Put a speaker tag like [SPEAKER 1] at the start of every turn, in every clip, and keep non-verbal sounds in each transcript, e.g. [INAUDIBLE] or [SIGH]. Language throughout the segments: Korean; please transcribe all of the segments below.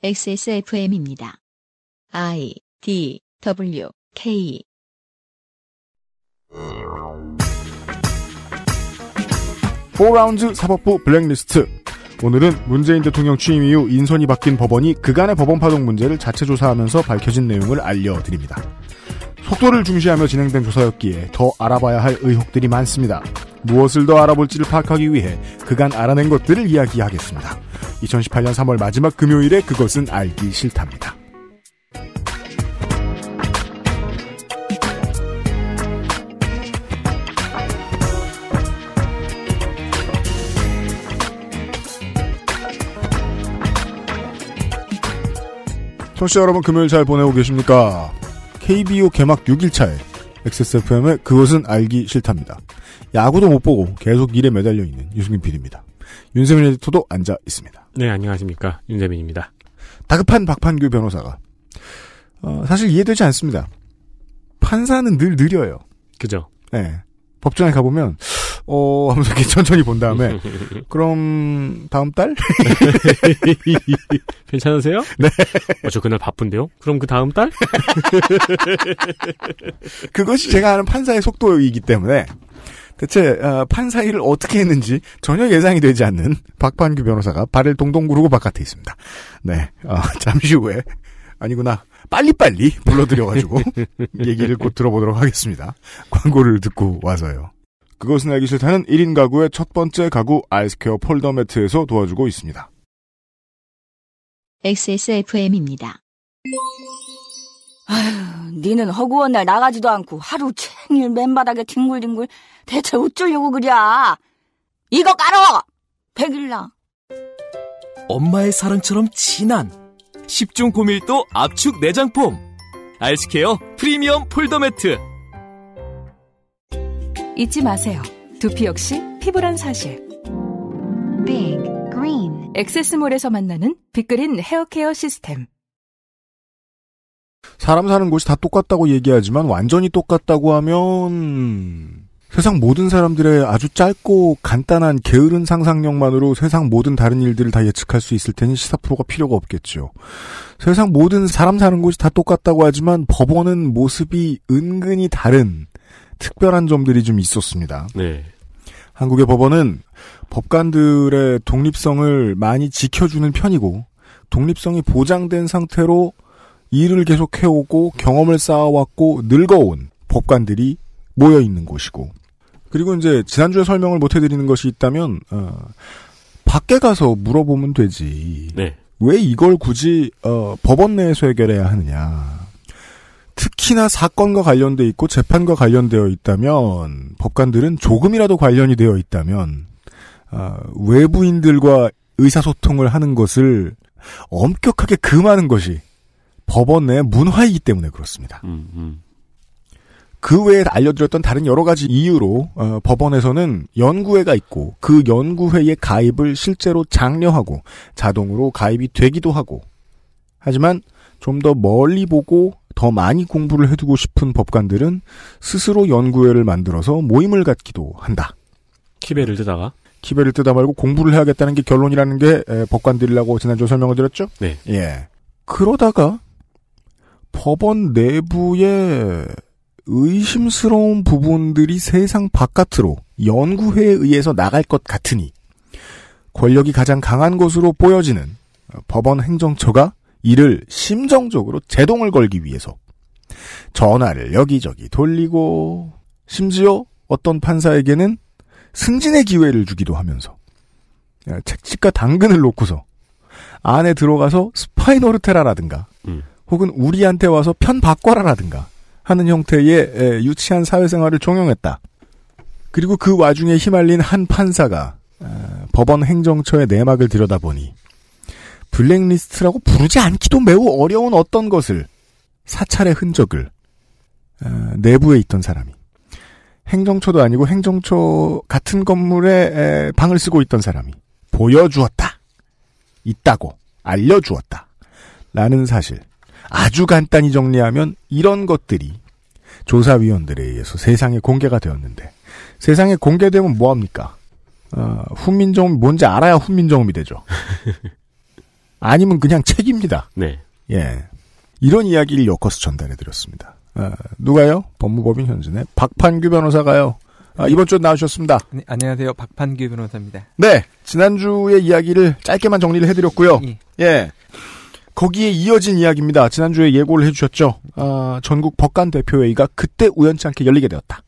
[SPEAKER 1] XSFM입니다. I D W K
[SPEAKER 2] four rounds 사법부 블랙리스트. 오늘은 문재인 대통령 취임 이후 인선이 바뀐 법원이 그간의 법원 파동 문제를 자체 조사하면서 밝혀진 내용을 알려드립니다. 속도를 중시하며 진행된 조사였기에 더 알아봐야 할 의혹들이 많습니다. 무엇을 더 알아볼지를 파악하기 위해 그간 알아낸 것들을 이야기하겠습니다. 2018년 3월 마지막 금요일에 그것은 알기 싫답니다. 청취자 여러분 금요일 잘 보내고 계십니까? KBO 개막 6일차에 XSFM의 그것은 알기 싫답니다. 야구도 못 보고 계속 일에 매달려 있는 유승민 PD입니다. 윤세민 에디터도 앉아 있습니다.
[SPEAKER 3] 네, 안녕하십니까. 윤재민입니다.
[SPEAKER 2] 다급한 박판규 변호사가 어, 사실 이해되지 않습니다. 판사는 늘 느려요.
[SPEAKER 3] 그죠?
[SPEAKER 2] 네. 법정에 가보면 어 하면서 이렇게 천천히 본 다음에 그럼 다음 달? [LAUGHS]
[SPEAKER 3] 괜찮으세요?
[SPEAKER 2] 네.
[SPEAKER 3] 어, 저 그날 바쁜데요? 그럼 그 다음 달? [LAUGHS]
[SPEAKER 2] 그것이 제가 아는 판사의 속도이기 때문에 대체 어, 판사 일을 어떻게 했는지 전혀 예상이 되지 않는 박판규 변호사가 발을 동동 구르고 바깥에 있습니다. 네, 어, [LAUGHS] 잠시 후에 아니구나 빨리빨리 불러드려가지고 얘기를 곧 들어보도록 하겠습니다. 광고를 듣고 와서요. 그것은 알기 싫다는 1인 가구의 첫 번째 가구 아이스케어 폴더 매트에서 도와주고 있습니다.
[SPEAKER 1] XSFM입니다.
[SPEAKER 4] 아휴, 니는 허구한 날 나가지도 않고 하루 종일 맨바닥에 뒹굴뒹굴 대체 어쩌려고 그래? 이거 깔어! 백일나.
[SPEAKER 5] 엄마의 사랑처럼 진한 10중 고밀도 압축 내장폼 알스케어 프리미엄 폴더 매트
[SPEAKER 6] 잊지 마세요. 두피 역시 피부란 사실.
[SPEAKER 7] Big Green
[SPEAKER 6] 엑세스몰에서 만나는 빅그린 헤어케어 시스템.
[SPEAKER 2] 사람 사는 곳이 다 똑같다고 얘기하지만 완전히 똑같다고 하면 세상 모든 사람들의 아주 짧고 간단한 게으른 상상력만으로 세상 모든 다른 일들을 다 예측할 수 있을 테니 시사 프로가 필요가 없겠죠. 세상 모든 사람 사는 곳이 다 똑같다고 하지만 법원은 모습이 은근히 다른 특별한 점들이 좀 있었습니다.
[SPEAKER 3] 네.
[SPEAKER 2] 한국의 법원은 법관들의 독립성을 많이 지켜주는 편이고 독립성이 보장된 상태로 일을 계속 해오고 경험을 쌓아왔고 늙어온 법관들이 모여 있는 곳이고 그리고 이제 지난주에 설명을 못 해드리는 것이 있다면 어, 밖에 가서 물어보면 되지
[SPEAKER 3] 네.
[SPEAKER 2] 왜 이걸 굳이 어, 법원 내에서 해결해야 하느냐 특히나 사건과 관련돼 있고 재판과 관련되어 있다면 법관들은 조금이라도 관련이 되어 있다면 어, 외부인들과 의사소통을 하는 것을 엄격하게 금하는 것이 법원 내 문화이기 때문에 그렇습니다.
[SPEAKER 3] 음, 음.
[SPEAKER 2] 그 외에 알려드렸던 다른 여러 가지 이유로 어, 법원에서는 연구회가 있고 그 연구회의 가입을 실제로 장려하고 자동으로 가입이 되기도 하고 하지만 좀 더 멀리 보고 더 많이 공부를 해두고 싶은 법관들은 스스로 연구회를 만들어서 모임을 갖기도 한다.
[SPEAKER 3] 키베를 뜨다가.
[SPEAKER 2] 키베를 뜨다 말고 공부를 해야겠다는 게 결론이라는 게 에, 법관들이라고 지난주에 설명을 드렸죠?
[SPEAKER 3] 네.
[SPEAKER 2] 예. 그러다가 법원 내부에 의심스러운 부분들이 세상 바깥으로 연구회에 의해서 나갈 것 같으니 권력이 가장 강한 것으로 보여지는 법원 행정처가 이를 심정적으로 제동을 걸기 위해서 전화를 여기저기 돌리고 심지어 어떤 판사에게는 승진의 기회를 주기도 하면서 책찍과 당근을 놓고서 안에 들어가서 스파이 노르테라라든가
[SPEAKER 3] 음.
[SPEAKER 2] 혹은 우리한테 와서 편 바꿔라라든가 하는 형태의 에, 유치한 사회생활을 종용했다. 그리고 그 와중에 휘말린 한 판사가 어, 법원 행정처의 내막을 들여다보니 블랙리스트라고 부르지 않기도 매우 어려운 어떤 것을 사찰의 흔적을 어, 내부에 있던 사람이 행정처도 아니고 행정처 같은 건물에 에, 방을 쓰고 있던 사람이 보여주었다. 있다고 알려주었다. 라는 사실. 아주 간단히 정리하면 이런 것들이 조사위원들에 의해서 세상에 공개가 되었는데 세상에 공개되면 뭐합니까? 어, 훈민정음 뭔지 알아야 훈민정음이 되죠. [LAUGHS] 아니면 그냥 책입니다.
[SPEAKER 3] 네.
[SPEAKER 2] 예. 이런 이야기를 엮어서 전달해드렸습니다. 아, 누가요? 법무법인 현진의 박판규 변호사가요. 아, 이번 주에 나오셨습니다.
[SPEAKER 8] 네, 안녕하세요. 박판규 변호사입니다.
[SPEAKER 2] 네. 지난주의 이야기를 짧게만 정리를 해드렸고요.
[SPEAKER 8] 예.
[SPEAKER 2] 예. 거기에 이어진 이야기입니다. 지난주에 예고를 해주셨죠. 아, 전국 법관 대표회의가 그때 우연치 않게 열리게 되었다.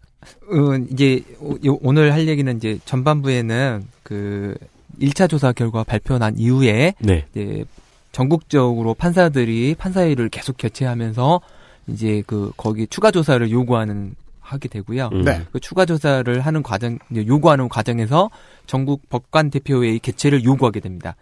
[SPEAKER 8] 어, 이제 오- 요- 오늘 할 얘기는 이제 전반부에는 그 1차 조사 결과 발표 난 이후에
[SPEAKER 3] 네.
[SPEAKER 8] 이제 전국적으로 판사들이 판사회의를 계속 개최하면서 이제 그 거기 추가 조사를 요구하는 하게 되고요.
[SPEAKER 3] 음.
[SPEAKER 2] 네.
[SPEAKER 8] 그 추가 조사를 하는 과정 이제 요구하는 과정에서 전국 법관 대표회의 개최를 요구하게 됩니다.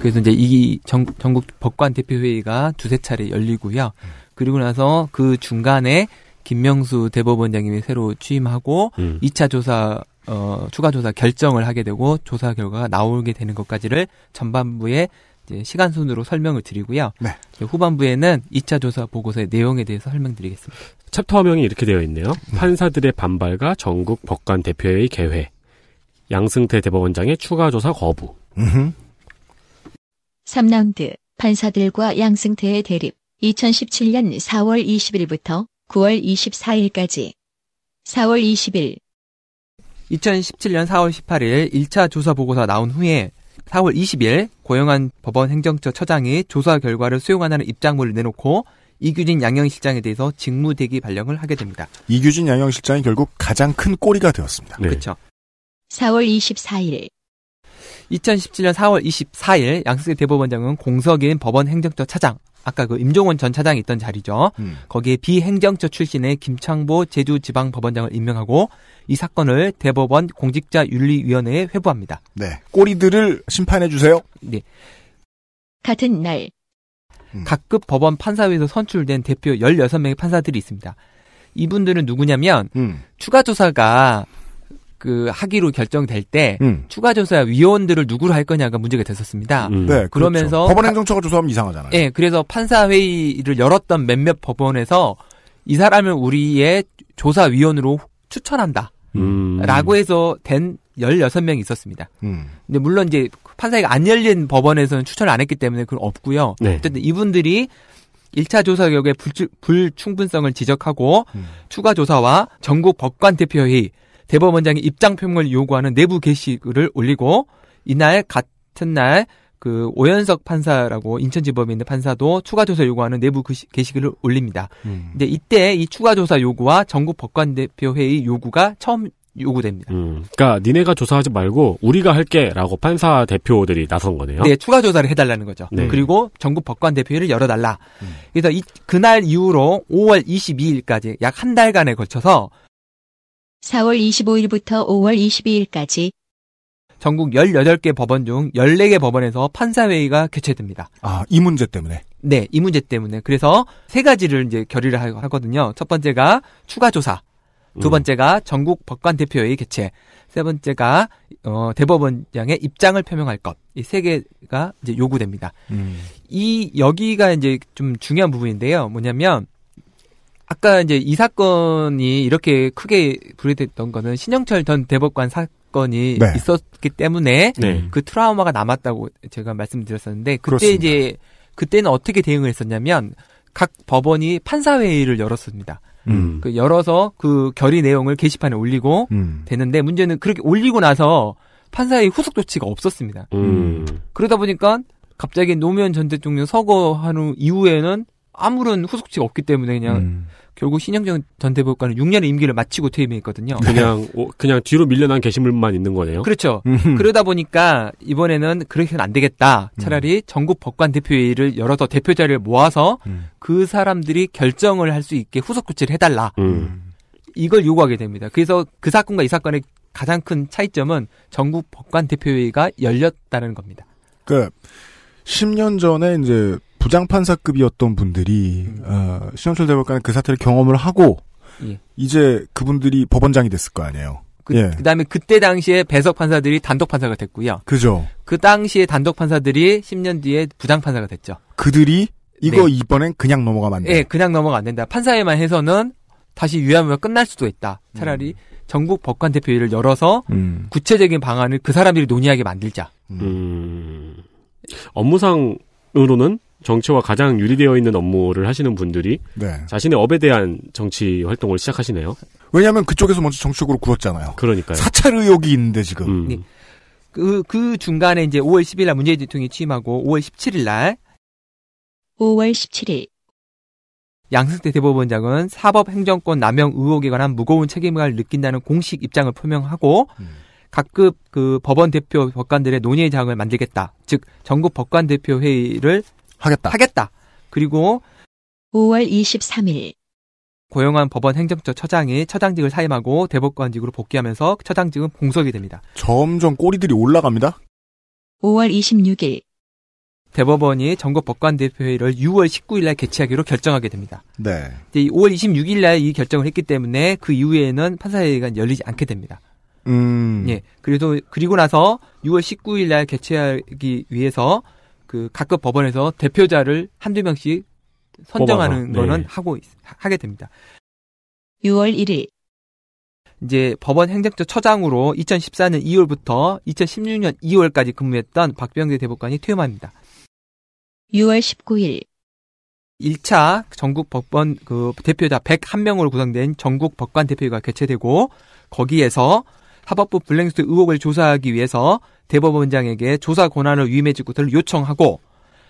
[SPEAKER 8] 그래서 이제 이 전, 전국 법관 대표회의가 두세 차례 열리고요. 그리고 나서 그 중간에 김명수 대법원장님이 새로 취임하고
[SPEAKER 3] 음.
[SPEAKER 8] 2차 조사 어 추가 조사 결정을 하게 되고 조사 결과가 나오게 되는 것까지를 전반부에 이제 시간 순으로 설명을 드리고요.
[SPEAKER 2] 네.
[SPEAKER 8] 후반부에는 2차 조사 보고서의 내용에 대해서 설명드리겠습니다.
[SPEAKER 3] 챕터명이 이렇게 되어 있네요. 판사들의 반발과 전국 법관 대표회의 개회. 양승태 대법원장의 추가 조사 거부.
[SPEAKER 2] 음흠.
[SPEAKER 1] 3라운드 판사들과 양승태의 대립 2017년 4월 20일부터 9월 24일까지 4월 20일
[SPEAKER 8] 2017년 4월 18일 1차 조사 보고서 나온 후에 4월 20일 고영한 법원 행정처 처장이 조사 결과를 수용하는 입장문을 내놓고 이규진 양형실장에 대해서 직무대기 발령을 하게 됩니다.
[SPEAKER 2] 이규진 양형실장이 결국 가장 큰 꼬리가 되었습니다.
[SPEAKER 3] 네.
[SPEAKER 8] 그렇죠.
[SPEAKER 1] 4월 24일
[SPEAKER 8] 2017년 4월 24일 양승태 대법원장은 공석인 법원 행정처 차장, 아까 그 임종원 전 차장이 있던 자리죠.
[SPEAKER 2] 음.
[SPEAKER 8] 거기에 비행정처 출신의 김창보 제주지방법원장을 임명하고 이 사건을 대법원 공직자윤리위원회에 회부합니다.
[SPEAKER 2] 네. 꼬리들을 심판해 주세요.
[SPEAKER 1] 같은 날
[SPEAKER 8] 각급 법원 판사회에서 선출된 대표 16명의 판사들이 있습니다. 이분들은 누구냐면
[SPEAKER 2] 음.
[SPEAKER 8] 추가 조사가 그 하기로 결정될 때
[SPEAKER 2] 음.
[SPEAKER 8] 추가 조사 위원들을 누구로 할 거냐가 문제가 됐었습니다.
[SPEAKER 3] 음.
[SPEAKER 2] 네.
[SPEAKER 8] 그러면서
[SPEAKER 2] 그렇죠. 법원
[SPEAKER 8] 가-
[SPEAKER 2] 행정처가 조사하면 이상하잖아요.
[SPEAKER 8] 예, 그래서 판사 회의를 열었던 몇몇 법원에서 이 사람을 우리의 조사 위원으로 추천한다.
[SPEAKER 3] 음.
[SPEAKER 8] 라고 해서 된 16명이 있었습니다.
[SPEAKER 2] 음.
[SPEAKER 8] 근데 물론 이제 판사회가 안 열린 법원에서는 추천을 안 했기 때문에 그건 없고요.
[SPEAKER 3] 네.
[SPEAKER 8] 어쨌든 이분들이 1차 조사 결과의 불, 불충분성을 지적하고
[SPEAKER 2] 음.
[SPEAKER 8] 추가 조사와 전국 법관 대표회의 대법원장의 입장 표명을 요구하는 내부 게시글을 올리고 이날 같은 날 그 오연석 판사라고 인천지법에 있는 판사도 추가 조사 요구하는 내부 게시- 게시글을 올립니다.
[SPEAKER 2] 음.
[SPEAKER 8] 근데 이때 이 추가 조사 요구와 전국 법관 대표회의 요구가 처음 요구됩니다.
[SPEAKER 3] 음. 그러니까 니네가 조사하지 말고 우리가 할게라고 판사 대표들이 나선 거네요.
[SPEAKER 8] 네, 추가 조사를 해달라는 거죠.
[SPEAKER 3] 네.
[SPEAKER 8] 그리고 전국 법관 대표회를 열어달라.
[SPEAKER 2] 음.
[SPEAKER 8] 그래서 이, 그날 이후로 5월 22일까지 약 한 달간에 걸쳐서
[SPEAKER 1] 4월 25일부터 5월 22일까지
[SPEAKER 8] 전국 18개 법원 중 14개 법원에서 판사회의가 개최됩니다.
[SPEAKER 2] 아, 이 문제 때문에.
[SPEAKER 8] 네, 이 문제 때문에. 그래서 세 가지를 이제 결의를 하- 하거든요. 첫 번째가 추가 조사. 두
[SPEAKER 3] 음.
[SPEAKER 8] 번째가 전국 법관 대표회의 개최. 세 번째가 어, 대법원장의 입장을 표명할 것. 이 세 개가 이제 요구됩니다.
[SPEAKER 2] 음.
[SPEAKER 8] 이 여기가 이제 좀 중요한 부분인데요. 뭐냐면 아까 이제 이 사건이 이렇게 크게 불이 됐던 거는 신영철 전 대법관 사건이
[SPEAKER 2] 네.
[SPEAKER 8] 있었기 때문에
[SPEAKER 3] 네.
[SPEAKER 8] 그 트라우마가 남았다고 제가 말씀드렸었는데 그때
[SPEAKER 2] 그렇습니다.
[SPEAKER 8] 이제 그때는 어떻게 대응을 했었냐면 각 법원이 판사 회의를 열었습니다.
[SPEAKER 3] 음.
[SPEAKER 8] 그 열어서 그 결의 내용을 게시판에 올리고
[SPEAKER 2] 음.
[SPEAKER 8] 되는데 문제는 그렇게 올리고 나서 판사의 후속 조치가 없었습니다.
[SPEAKER 3] 음.
[SPEAKER 8] 그러다 보니까 갑자기 노무현 전 대통령 서거 한 후 이후에는 아무런 후속치가 없기 때문에 그냥
[SPEAKER 2] 음.
[SPEAKER 8] 결국 신영정 전 대법관은 6년의 임기를 마치고 퇴임했거든요.
[SPEAKER 3] 그냥 [LAUGHS] 오- 그냥 뒤로 밀려난 게시물만 있는 거네요.
[SPEAKER 8] 그렇죠.
[SPEAKER 2] 음.
[SPEAKER 8] 그러다 보니까 이번에는 그렇게는 안 되겠다. 차라리 전국 법관 대표회의를 열어서 대표 자리를 모아서
[SPEAKER 2] 음.
[SPEAKER 8] 그 사람들이 결정을 할 수 있게 후속 조치를 해달라.
[SPEAKER 3] 음.
[SPEAKER 8] 이걸 요구하게 됩니다. 그래서 그 사건과 이 사건의 가장 큰 차이점은 전국 법관 대표회의가 열렸다는 겁니다.
[SPEAKER 2] 그 10년 전에 이제 부장판사급이었던 분들이 어, 신현철 대법관은 그 사태를 경험을 하고
[SPEAKER 8] 예.
[SPEAKER 2] 이제 그분들이 법원장이 됐을 거 아니에요.
[SPEAKER 8] 그,
[SPEAKER 2] 예.
[SPEAKER 8] 다음에 그때 당시에 배석 판사들이 단독 판사가 됐고요.
[SPEAKER 2] 그죠?
[SPEAKER 8] 그 당시에 단독 판사들이 10년 뒤에 부장 판사가 됐죠.
[SPEAKER 2] 그들이 이거
[SPEAKER 8] 네.
[SPEAKER 2] 이번엔 그냥 넘어가면 안 돼.
[SPEAKER 8] 예, 그냥 넘어가 안 된다. 판사회만 해서는 다시 유야무야 끝날 수도 있다. 차라리 전국 법관 대표회의를 열어서
[SPEAKER 2] 음.
[SPEAKER 8] 구체적인 방안을 그 사람들이 논의하게 만들자.
[SPEAKER 3] 음. 업무상 으로는 정치와 가장 유리되어 있는 업무를 하시는 분들이
[SPEAKER 2] 네.
[SPEAKER 3] 자신의 업에 대한 정치 활동을 시작하시네요.
[SPEAKER 2] 왜냐하면 그쪽에서 먼저 정치적으로 굴었잖아요.
[SPEAKER 3] 그러니까요.
[SPEAKER 2] 사찰 의혹이 있는데 지금.
[SPEAKER 3] 음.
[SPEAKER 8] 네. 그, 그 중간에 이제 5월 10일 날 문재인 대통령이 취임하고 5월 17일 날
[SPEAKER 1] 5월 17일
[SPEAKER 8] 양승태 대법원장은 사법 행정권 남용 의혹에 관한 무거운 책임을 느낀다는 공식 입장을 표명하고
[SPEAKER 2] 음.
[SPEAKER 8] 각급 그 법원 대표 법관들의 논의의 장을 만들겠다. 즉 전국 법관 대표 회의를
[SPEAKER 2] 하겠다.
[SPEAKER 8] 하겠다. 그리고
[SPEAKER 1] 5월 23일
[SPEAKER 8] 고용한 법원 행정처 처장이 처장직을 사임하고 대법관직으로 복귀하면서 처장직은 공석이 됩니다.
[SPEAKER 2] 점점 꼬리들이 올라갑니다.
[SPEAKER 1] 5월 26일
[SPEAKER 8] 대법원이 전국 법관 대표 회의를 6월 19일 날 개최하기로 결정하게 됩니다.
[SPEAKER 2] 네.
[SPEAKER 8] 이제 5월 26일 날 이 결정을 했기 때문에 그 이후에는 판사회의가 열리지 않게 됩니다.
[SPEAKER 2] 음.
[SPEAKER 8] 예. 그래도 그리고 나서 6월 19일 날 개최하기 위해서 그 각급 법원에서 대표자를 한두 명씩 선정하는
[SPEAKER 3] 뽑아서,
[SPEAKER 8] 거는
[SPEAKER 3] 네.
[SPEAKER 8] 하고 있- 하게 됩니다.
[SPEAKER 1] 6월 1일
[SPEAKER 8] 이제 법원 행정처 처장으로 2014년 2월부터 2016년 2월까지 근무했던 박병대 대법관이 퇴임합니다.
[SPEAKER 1] 6월 19일
[SPEAKER 8] 1차 전국 법원 그 대표자 101명으로 구성된 전국 법관 대표회가 개최되고 거기에서 사법부 블랙리스트 의혹을 조사하기 위해서 대법원장에게 조사 권한을 위임해줄 것을 요청하고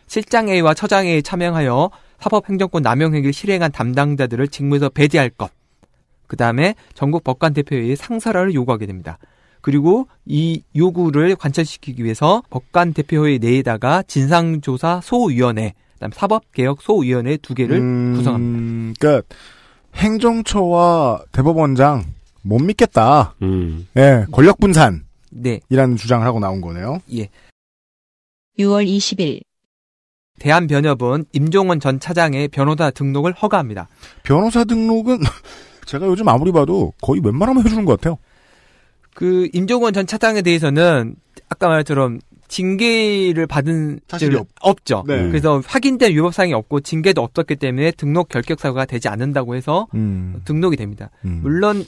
[SPEAKER 8] 실장회의와 처장회의에 참여하여 사법행정권 남용 행위를 실행한 담당자들을 직무에서 배제할 것. 그 다음에 전국 법관 대표회의 상설화를 요구하게 됩니다. 그리고 이 요구를 관철시키기 위해서 법관 대표회의 내에다가 진상조사 소위원회, 그다음 사법개혁 소위원회 두 개를
[SPEAKER 2] 음,
[SPEAKER 8] 구성합니다.
[SPEAKER 2] 그러니까 행정처와 대법원장 못 믿겠다.
[SPEAKER 3] 음.
[SPEAKER 2] 예, 권력 분산 이라는
[SPEAKER 8] 네,
[SPEAKER 2] 주장을 하고 나온 거네요.
[SPEAKER 1] 6월 20일
[SPEAKER 8] 대한변협은 임종원 전 차장의 변호사 등록을 허가합니다.
[SPEAKER 2] 변호사 등록은 [LAUGHS] 제가 요즘 아무리 봐도 거의 웬만하면 해주는 것 같아요.
[SPEAKER 8] 그 임종원 전 차장에 대해서는 아까 말처럼 징계를 받은
[SPEAKER 2] 사실이
[SPEAKER 8] 적이 없죠.
[SPEAKER 2] 네.
[SPEAKER 8] 그래서 확인된 위법 사항이 없고 징계도 없었기 때문에 등록 결격 사고가 되지 않는다고 해서
[SPEAKER 2] 음,
[SPEAKER 8] 등록이 됩니다.
[SPEAKER 2] 음.
[SPEAKER 8] 물론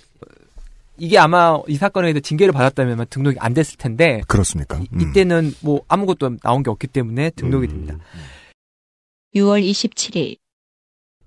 [SPEAKER 8] 이게 아마 이 사건에 대해서 징계를 받았다면 등록이 안 됐을 텐데
[SPEAKER 2] 그렇습니까?
[SPEAKER 8] 이-
[SPEAKER 2] 음.
[SPEAKER 8] 이때는 뭐 아무것도 나온 게 없기 때문에 등록이
[SPEAKER 3] 음.
[SPEAKER 8] 됩니다.
[SPEAKER 1] 6월 27일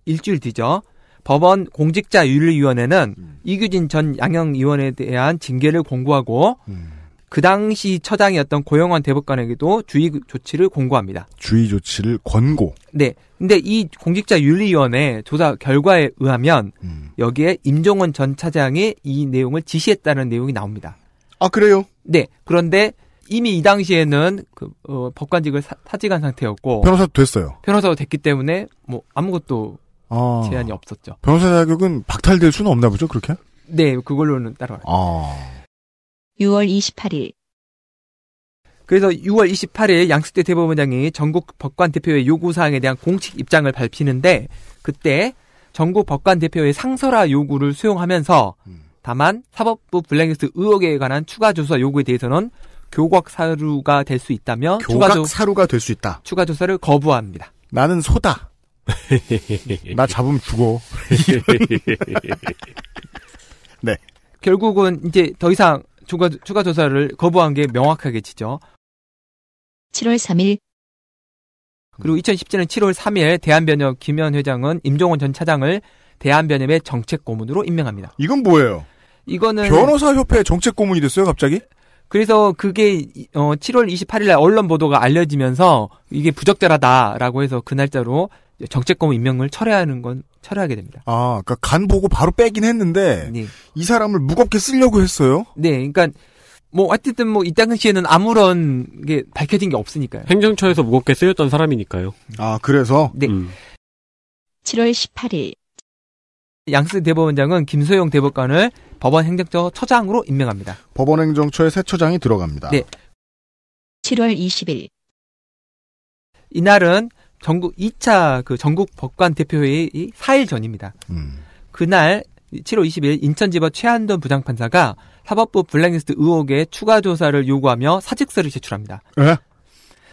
[SPEAKER 8] 일주일 뒤죠. 법원 공직자윤리위원회는
[SPEAKER 2] 음.
[SPEAKER 8] 이규진 전 양형위원에 대한 징계를 공고하고
[SPEAKER 2] 음.
[SPEAKER 8] 그 당시 처장이었던 고영환 대법관에게도 주의 조치를 공고합니다.
[SPEAKER 2] 주의 조치를 권고.
[SPEAKER 8] 네. 근데 이 공직자 윤리위원회 조사 결과에 의하면
[SPEAKER 2] 음.
[SPEAKER 8] 여기에 임종원 전 차장이 이 내용을 지시했다는 내용이 나옵니다.
[SPEAKER 2] 아 그래요?
[SPEAKER 8] 네. 그런데 이미 이 당시에는 그 어, 법관직을 사, 사직한 상태였고
[SPEAKER 2] 변호사도 됐어요.
[SPEAKER 8] 변호사가 됐기 때문에 뭐 아무것도
[SPEAKER 2] 아,
[SPEAKER 8] 제한이 없었죠.
[SPEAKER 2] 변호사 자격은 박탈될 수는 없나 보죠, 그렇게?
[SPEAKER 8] 네, 그걸로는 따라와요.
[SPEAKER 2] 아,
[SPEAKER 1] 6월 28일
[SPEAKER 8] 그래서 6월 28일 양승태 대법원장이 전국 법관 대표회 요구 사항에 대한 공식 입장을 밝히는데 그때 전국 법관 대표회 상설화 요구를 수용하면서
[SPEAKER 2] 음.
[SPEAKER 8] 다만 사법부 블랙리스트 의혹에 관한 추가 조사 요구에 대해서는 교각 사유가 될 수 있다며 추가,
[SPEAKER 2] 교각
[SPEAKER 8] 조,
[SPEAKER 2] 사루가 될 수 있다.
[SPEAKER 8] 추가 조사를 거부합니다.
[SPEAKER 2] 나는 소다. [LAUGHS] 나 잡으면 죽어. [LAUGHS]
[SPEAKER 8] 결국은 이제 더 이상 추가, 추가 조사를 거부한 게 명확하게 지죠.
[SPEAKER 1] 7월 3일
[SPEAKER 8] 그리고 2017년 7월 3일 대한변협 김현 회장은 임종원 전 차장을 대한변협의 정책 고문으로 임명합니다.
[SPEAKER 2] 이건 뭐예요?
[SPEAKER 8] 이거는
[SPEAKER 2] 변호사 협회 정책 고문이 됐어요, 갑자기?
[SPEAKER 8] 그래서 그게 이- 어 7월 28일 날 언론 보도가 알려지면서 이게 부적절하다라고 해서 그 날짜로 정책 고문 임명을 철회하는 건 철회하게 됩니다.
[SPEAKER 2] 아, 그러니까 간 보고 바로 빼긴 했는데
[SPEAKER 8] 네.
[SPEAKER 2] 이 사람을 무겁게 쓰려고 했어요.
[SPEAKER 8] 네, 그러니까 뭐 어쨌든 뭐 이 당시에는 아무런 게 밝혀진 게 없으니까요.
[SPEAKER 3] 행정처에서 무겁게 쓰였던 사람이니까요.
[SPEAKER 2] 아, 그래서
[SPEAKER 8] 네.
[SPEAKER 3] 음.
[SPEAKER 1] 7월 18일
[SPEAKER 8] 양승 대법원장은 김소영 대법관을 법원 행정처 처장으로 임명합니다.
[SPEAKER 2] 법원 행정처의 새 처장이 들어갑니다.
[SPEAKER 8] 네.
[SPEAKER 1] 7월 20일
[SPEAKER 8] 이날은 전국 2차 그 전국 법관 대표회의 4일 전입니다.
[SPEAKER 2] 음.
[SPEAKER 8] 그날 7월 20일 인천지법 최한돈 부장판사가 사법부 블랙리스트 의혹의 추가 조사를 요구하며 사직서를 제출합니다.
[SPEAKER 2] 예?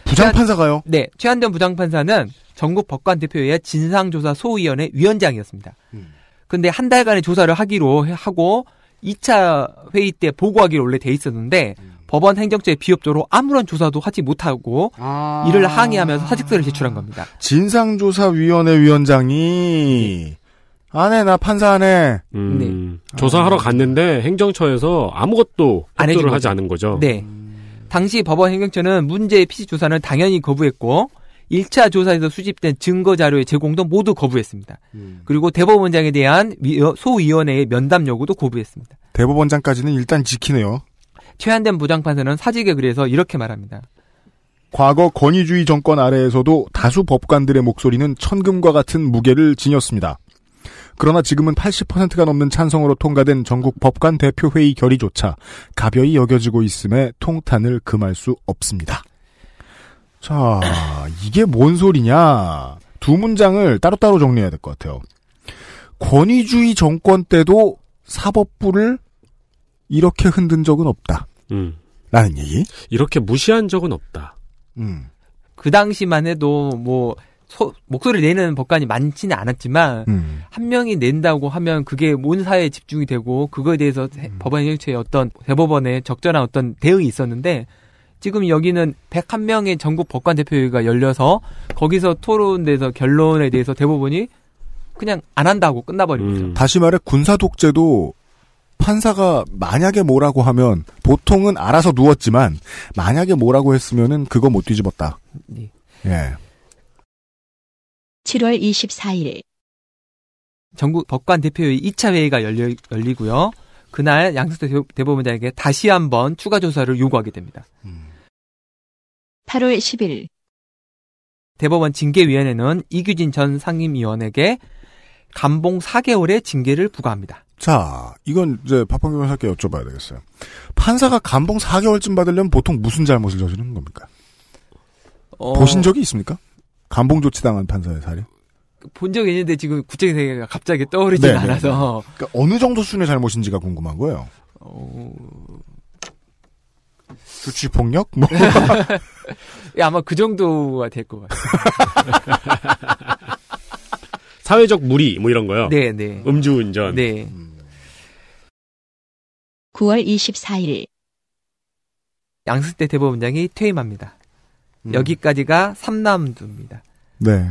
[SPEAKER 2] 부장판사가요?
[SPEAKER 8] 네, 최한돈 부장판사는 전국 법관 대표회의 진상조사 소위원회 위원장이었습니다.
[SPEAKER 2] 음.
[SPEAKER 8] 근데 한 달간의 조사를 하기로 해- 하고 2차 회의 때 보고하기로 원래 돼 있었는데 법원 행정처의 비협조로 아무런 조사도 하지 못하고
[SPEAKER 2] 아.
[SPEAKER 8] 이를 항의하면서 사직서를 제출한 겁니다.
[SPEAKER 2] 진상조사위원회 위원장이 안해 나 판사 안해
[SPEAKER 3] 음, 조사하러 갔는데 행정처에서 아무것도 협조를. 하지 않은 거죠.
[SPEAKER 8] 네. 당시 법원 행정처는 문제의 피시 조사는 당연히 거부했고 1차 조사에서 수집된 증거 자료의 제공도 모두 거부했습니다. 그리고 대법원장에 대한 위- 소위원회의 면담 요구도 거부했습니다.
[SPEAKER 2] 대법원장까지는 일단 지키네요.
[SPEAKER 8] 최한된 부장판사는 사직에 그래서 이렇게 말합니다.
[SPEAKER 2] 과거 권위주의 정권 아래에서도 다수 법관들의 목소리는 천금과 같은 무게를 지녔습니다. 그러나 지금은 80%가 넘는 찬성으로 통과된 전국 법관 대표회의 결의조차 가벼이 여겨지고 있음에 통탄을 금할 수 없습니다. 자, 이게 뭔 소리냐? 두 문장을 따로따로 정리해야 될 것 같아요. 권위주의 정권 때도 사법부를 이렇게 흔든 적은 없다.
[SPEAKER 3] 음.
[SPEAKER 2] 라는 얘기.
[SPEAKER 3] 이렇게 무시한 적은 없다.
[SPEAKER 2] 음.
[SPEAKER 8] 그 당시만 해도 뭐 소- 목소리를 내는 법관이 많지는 않았지만
[SPEAKER 2] 음.
[SPEAKER 8] 한 명이 낸다고 하면 그게 온 사회에 집중이 되고 그거에 대해서 해- 법원 행정처의 어떤 대법원의 적절한 어떤 대응이 있었는데 지금 여기는 101명의 전국 법관 대표회의가 열려서 거기서 토론돼서 결론에 대해서 대법원이 그냥 안 한다고 끝나버린 거죠.
[SPEAKER 3] 음.
[SPEAKER 2] 다시 말해 군사 독재도 판사가 만약에 뭐라고 하면 보통은 알아서 누웠지만 만약에 뭐라고 했으면은 그거 못 뒤집었다.
[SPEAKER 8] 네.
[SPEAKER 2] 예.
[SPEAKER 1] 7월 24일
[SPEAKER 8] 전국 법관 대표회의 2차 회의가 열려, 열리고요. 그날 양승태 대- 대법원장에게 다시 한번 추가 조사를 요구하게 됩니다.
[SPEAKER 1] 8월 10일
[SPEAKER 8] 대법원 징계위원회는 이규진 전 상임위원에게 감봉 4개월의 징계를 부과합니다.
[SPEAKER 2] 자, 이건 이제 박범규 변호사께 여쭤봐야 되겠어요. 판사가 감봉 4개월쯤 받으려면 보통 무슨 잘못을 저지르는 겁니까?
[SPEAKER 8] 어,
[SPEAKER 2] 보신 적이 있습니까? 감봉 조치당한 판사의 사례?
[SPEAKER 8] 본 적이 있는데 지금 구체적인 생각이 갑자기 떠오르진
[SPEAKER 2] 네, 네,
[SPEAKER 8] 않아서
[SPEAKER 2] 그러니까 어느 정도 수준의 잘못인지가 궁금한 거예요.
[SPEAKER 8] 어,
[SPEAKER 2] 수치 폭력? 뭐 [LAUGHS]
[SPEAKER 8] 예, 아마 그 정도가 될 것 같아요.
[SPEAKER 3] 사회적 무리 뭐 이런 거요.
[SPEAKER 8] 네, 네.
[SPEAKER 3] 음주운전.
[SPEAKER 8] 네.
[SPEAKER 1] 9월 24일
[SPEAKER 8] 양승태 대법원장이 퇴임합니다.
[SPEAKER 2] 음.
[SPEAKER 8] 여기까지가 3라운드입니다.
[SPEAKER 2] 네.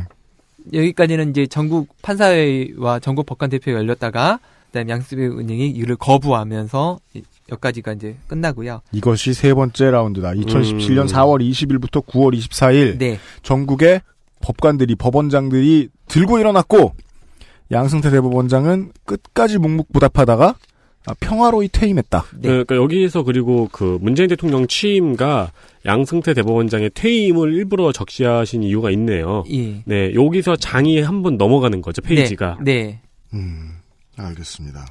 [SPEAKER 8] 여기까지는 이제 전국 판사회와 전국 법관 대표가 열렸다가 그다음에 양승태 은행이 이를 거부하면서 이- 여기까지가 이제 끝나고요.
[SPEAKER 2] 이것이 세 번째 라운드다. 2017년
[SPEAKER 3] 음.
[SPEAKER 2] 4월 20일부터 9월 24일
[SPEAKER 8] 네.
[SPEAKER 2] 전국의 법관들이 법원장들이 들고 일어났고 양승태 대법원장은 끝까지 묵묵부답하다가 아, 평화로이 퇴임했다.
[SPEAKER 8] 네.
[SPEAKER 3] 그러니까 여기서 그리고 그 문재인 대통령 취임과 양승태 대법원장의 퇴임을 일부러 적시하신 이유가 있네요.
[SPEAKER 8] 예.
[SPEAKER 3] 네, 여기서 장이 한 번 넘어가는 거죠, 페이지가.
[SPEAKER 8] 네.
[SPEAKER 2] 음, 알겠습니다.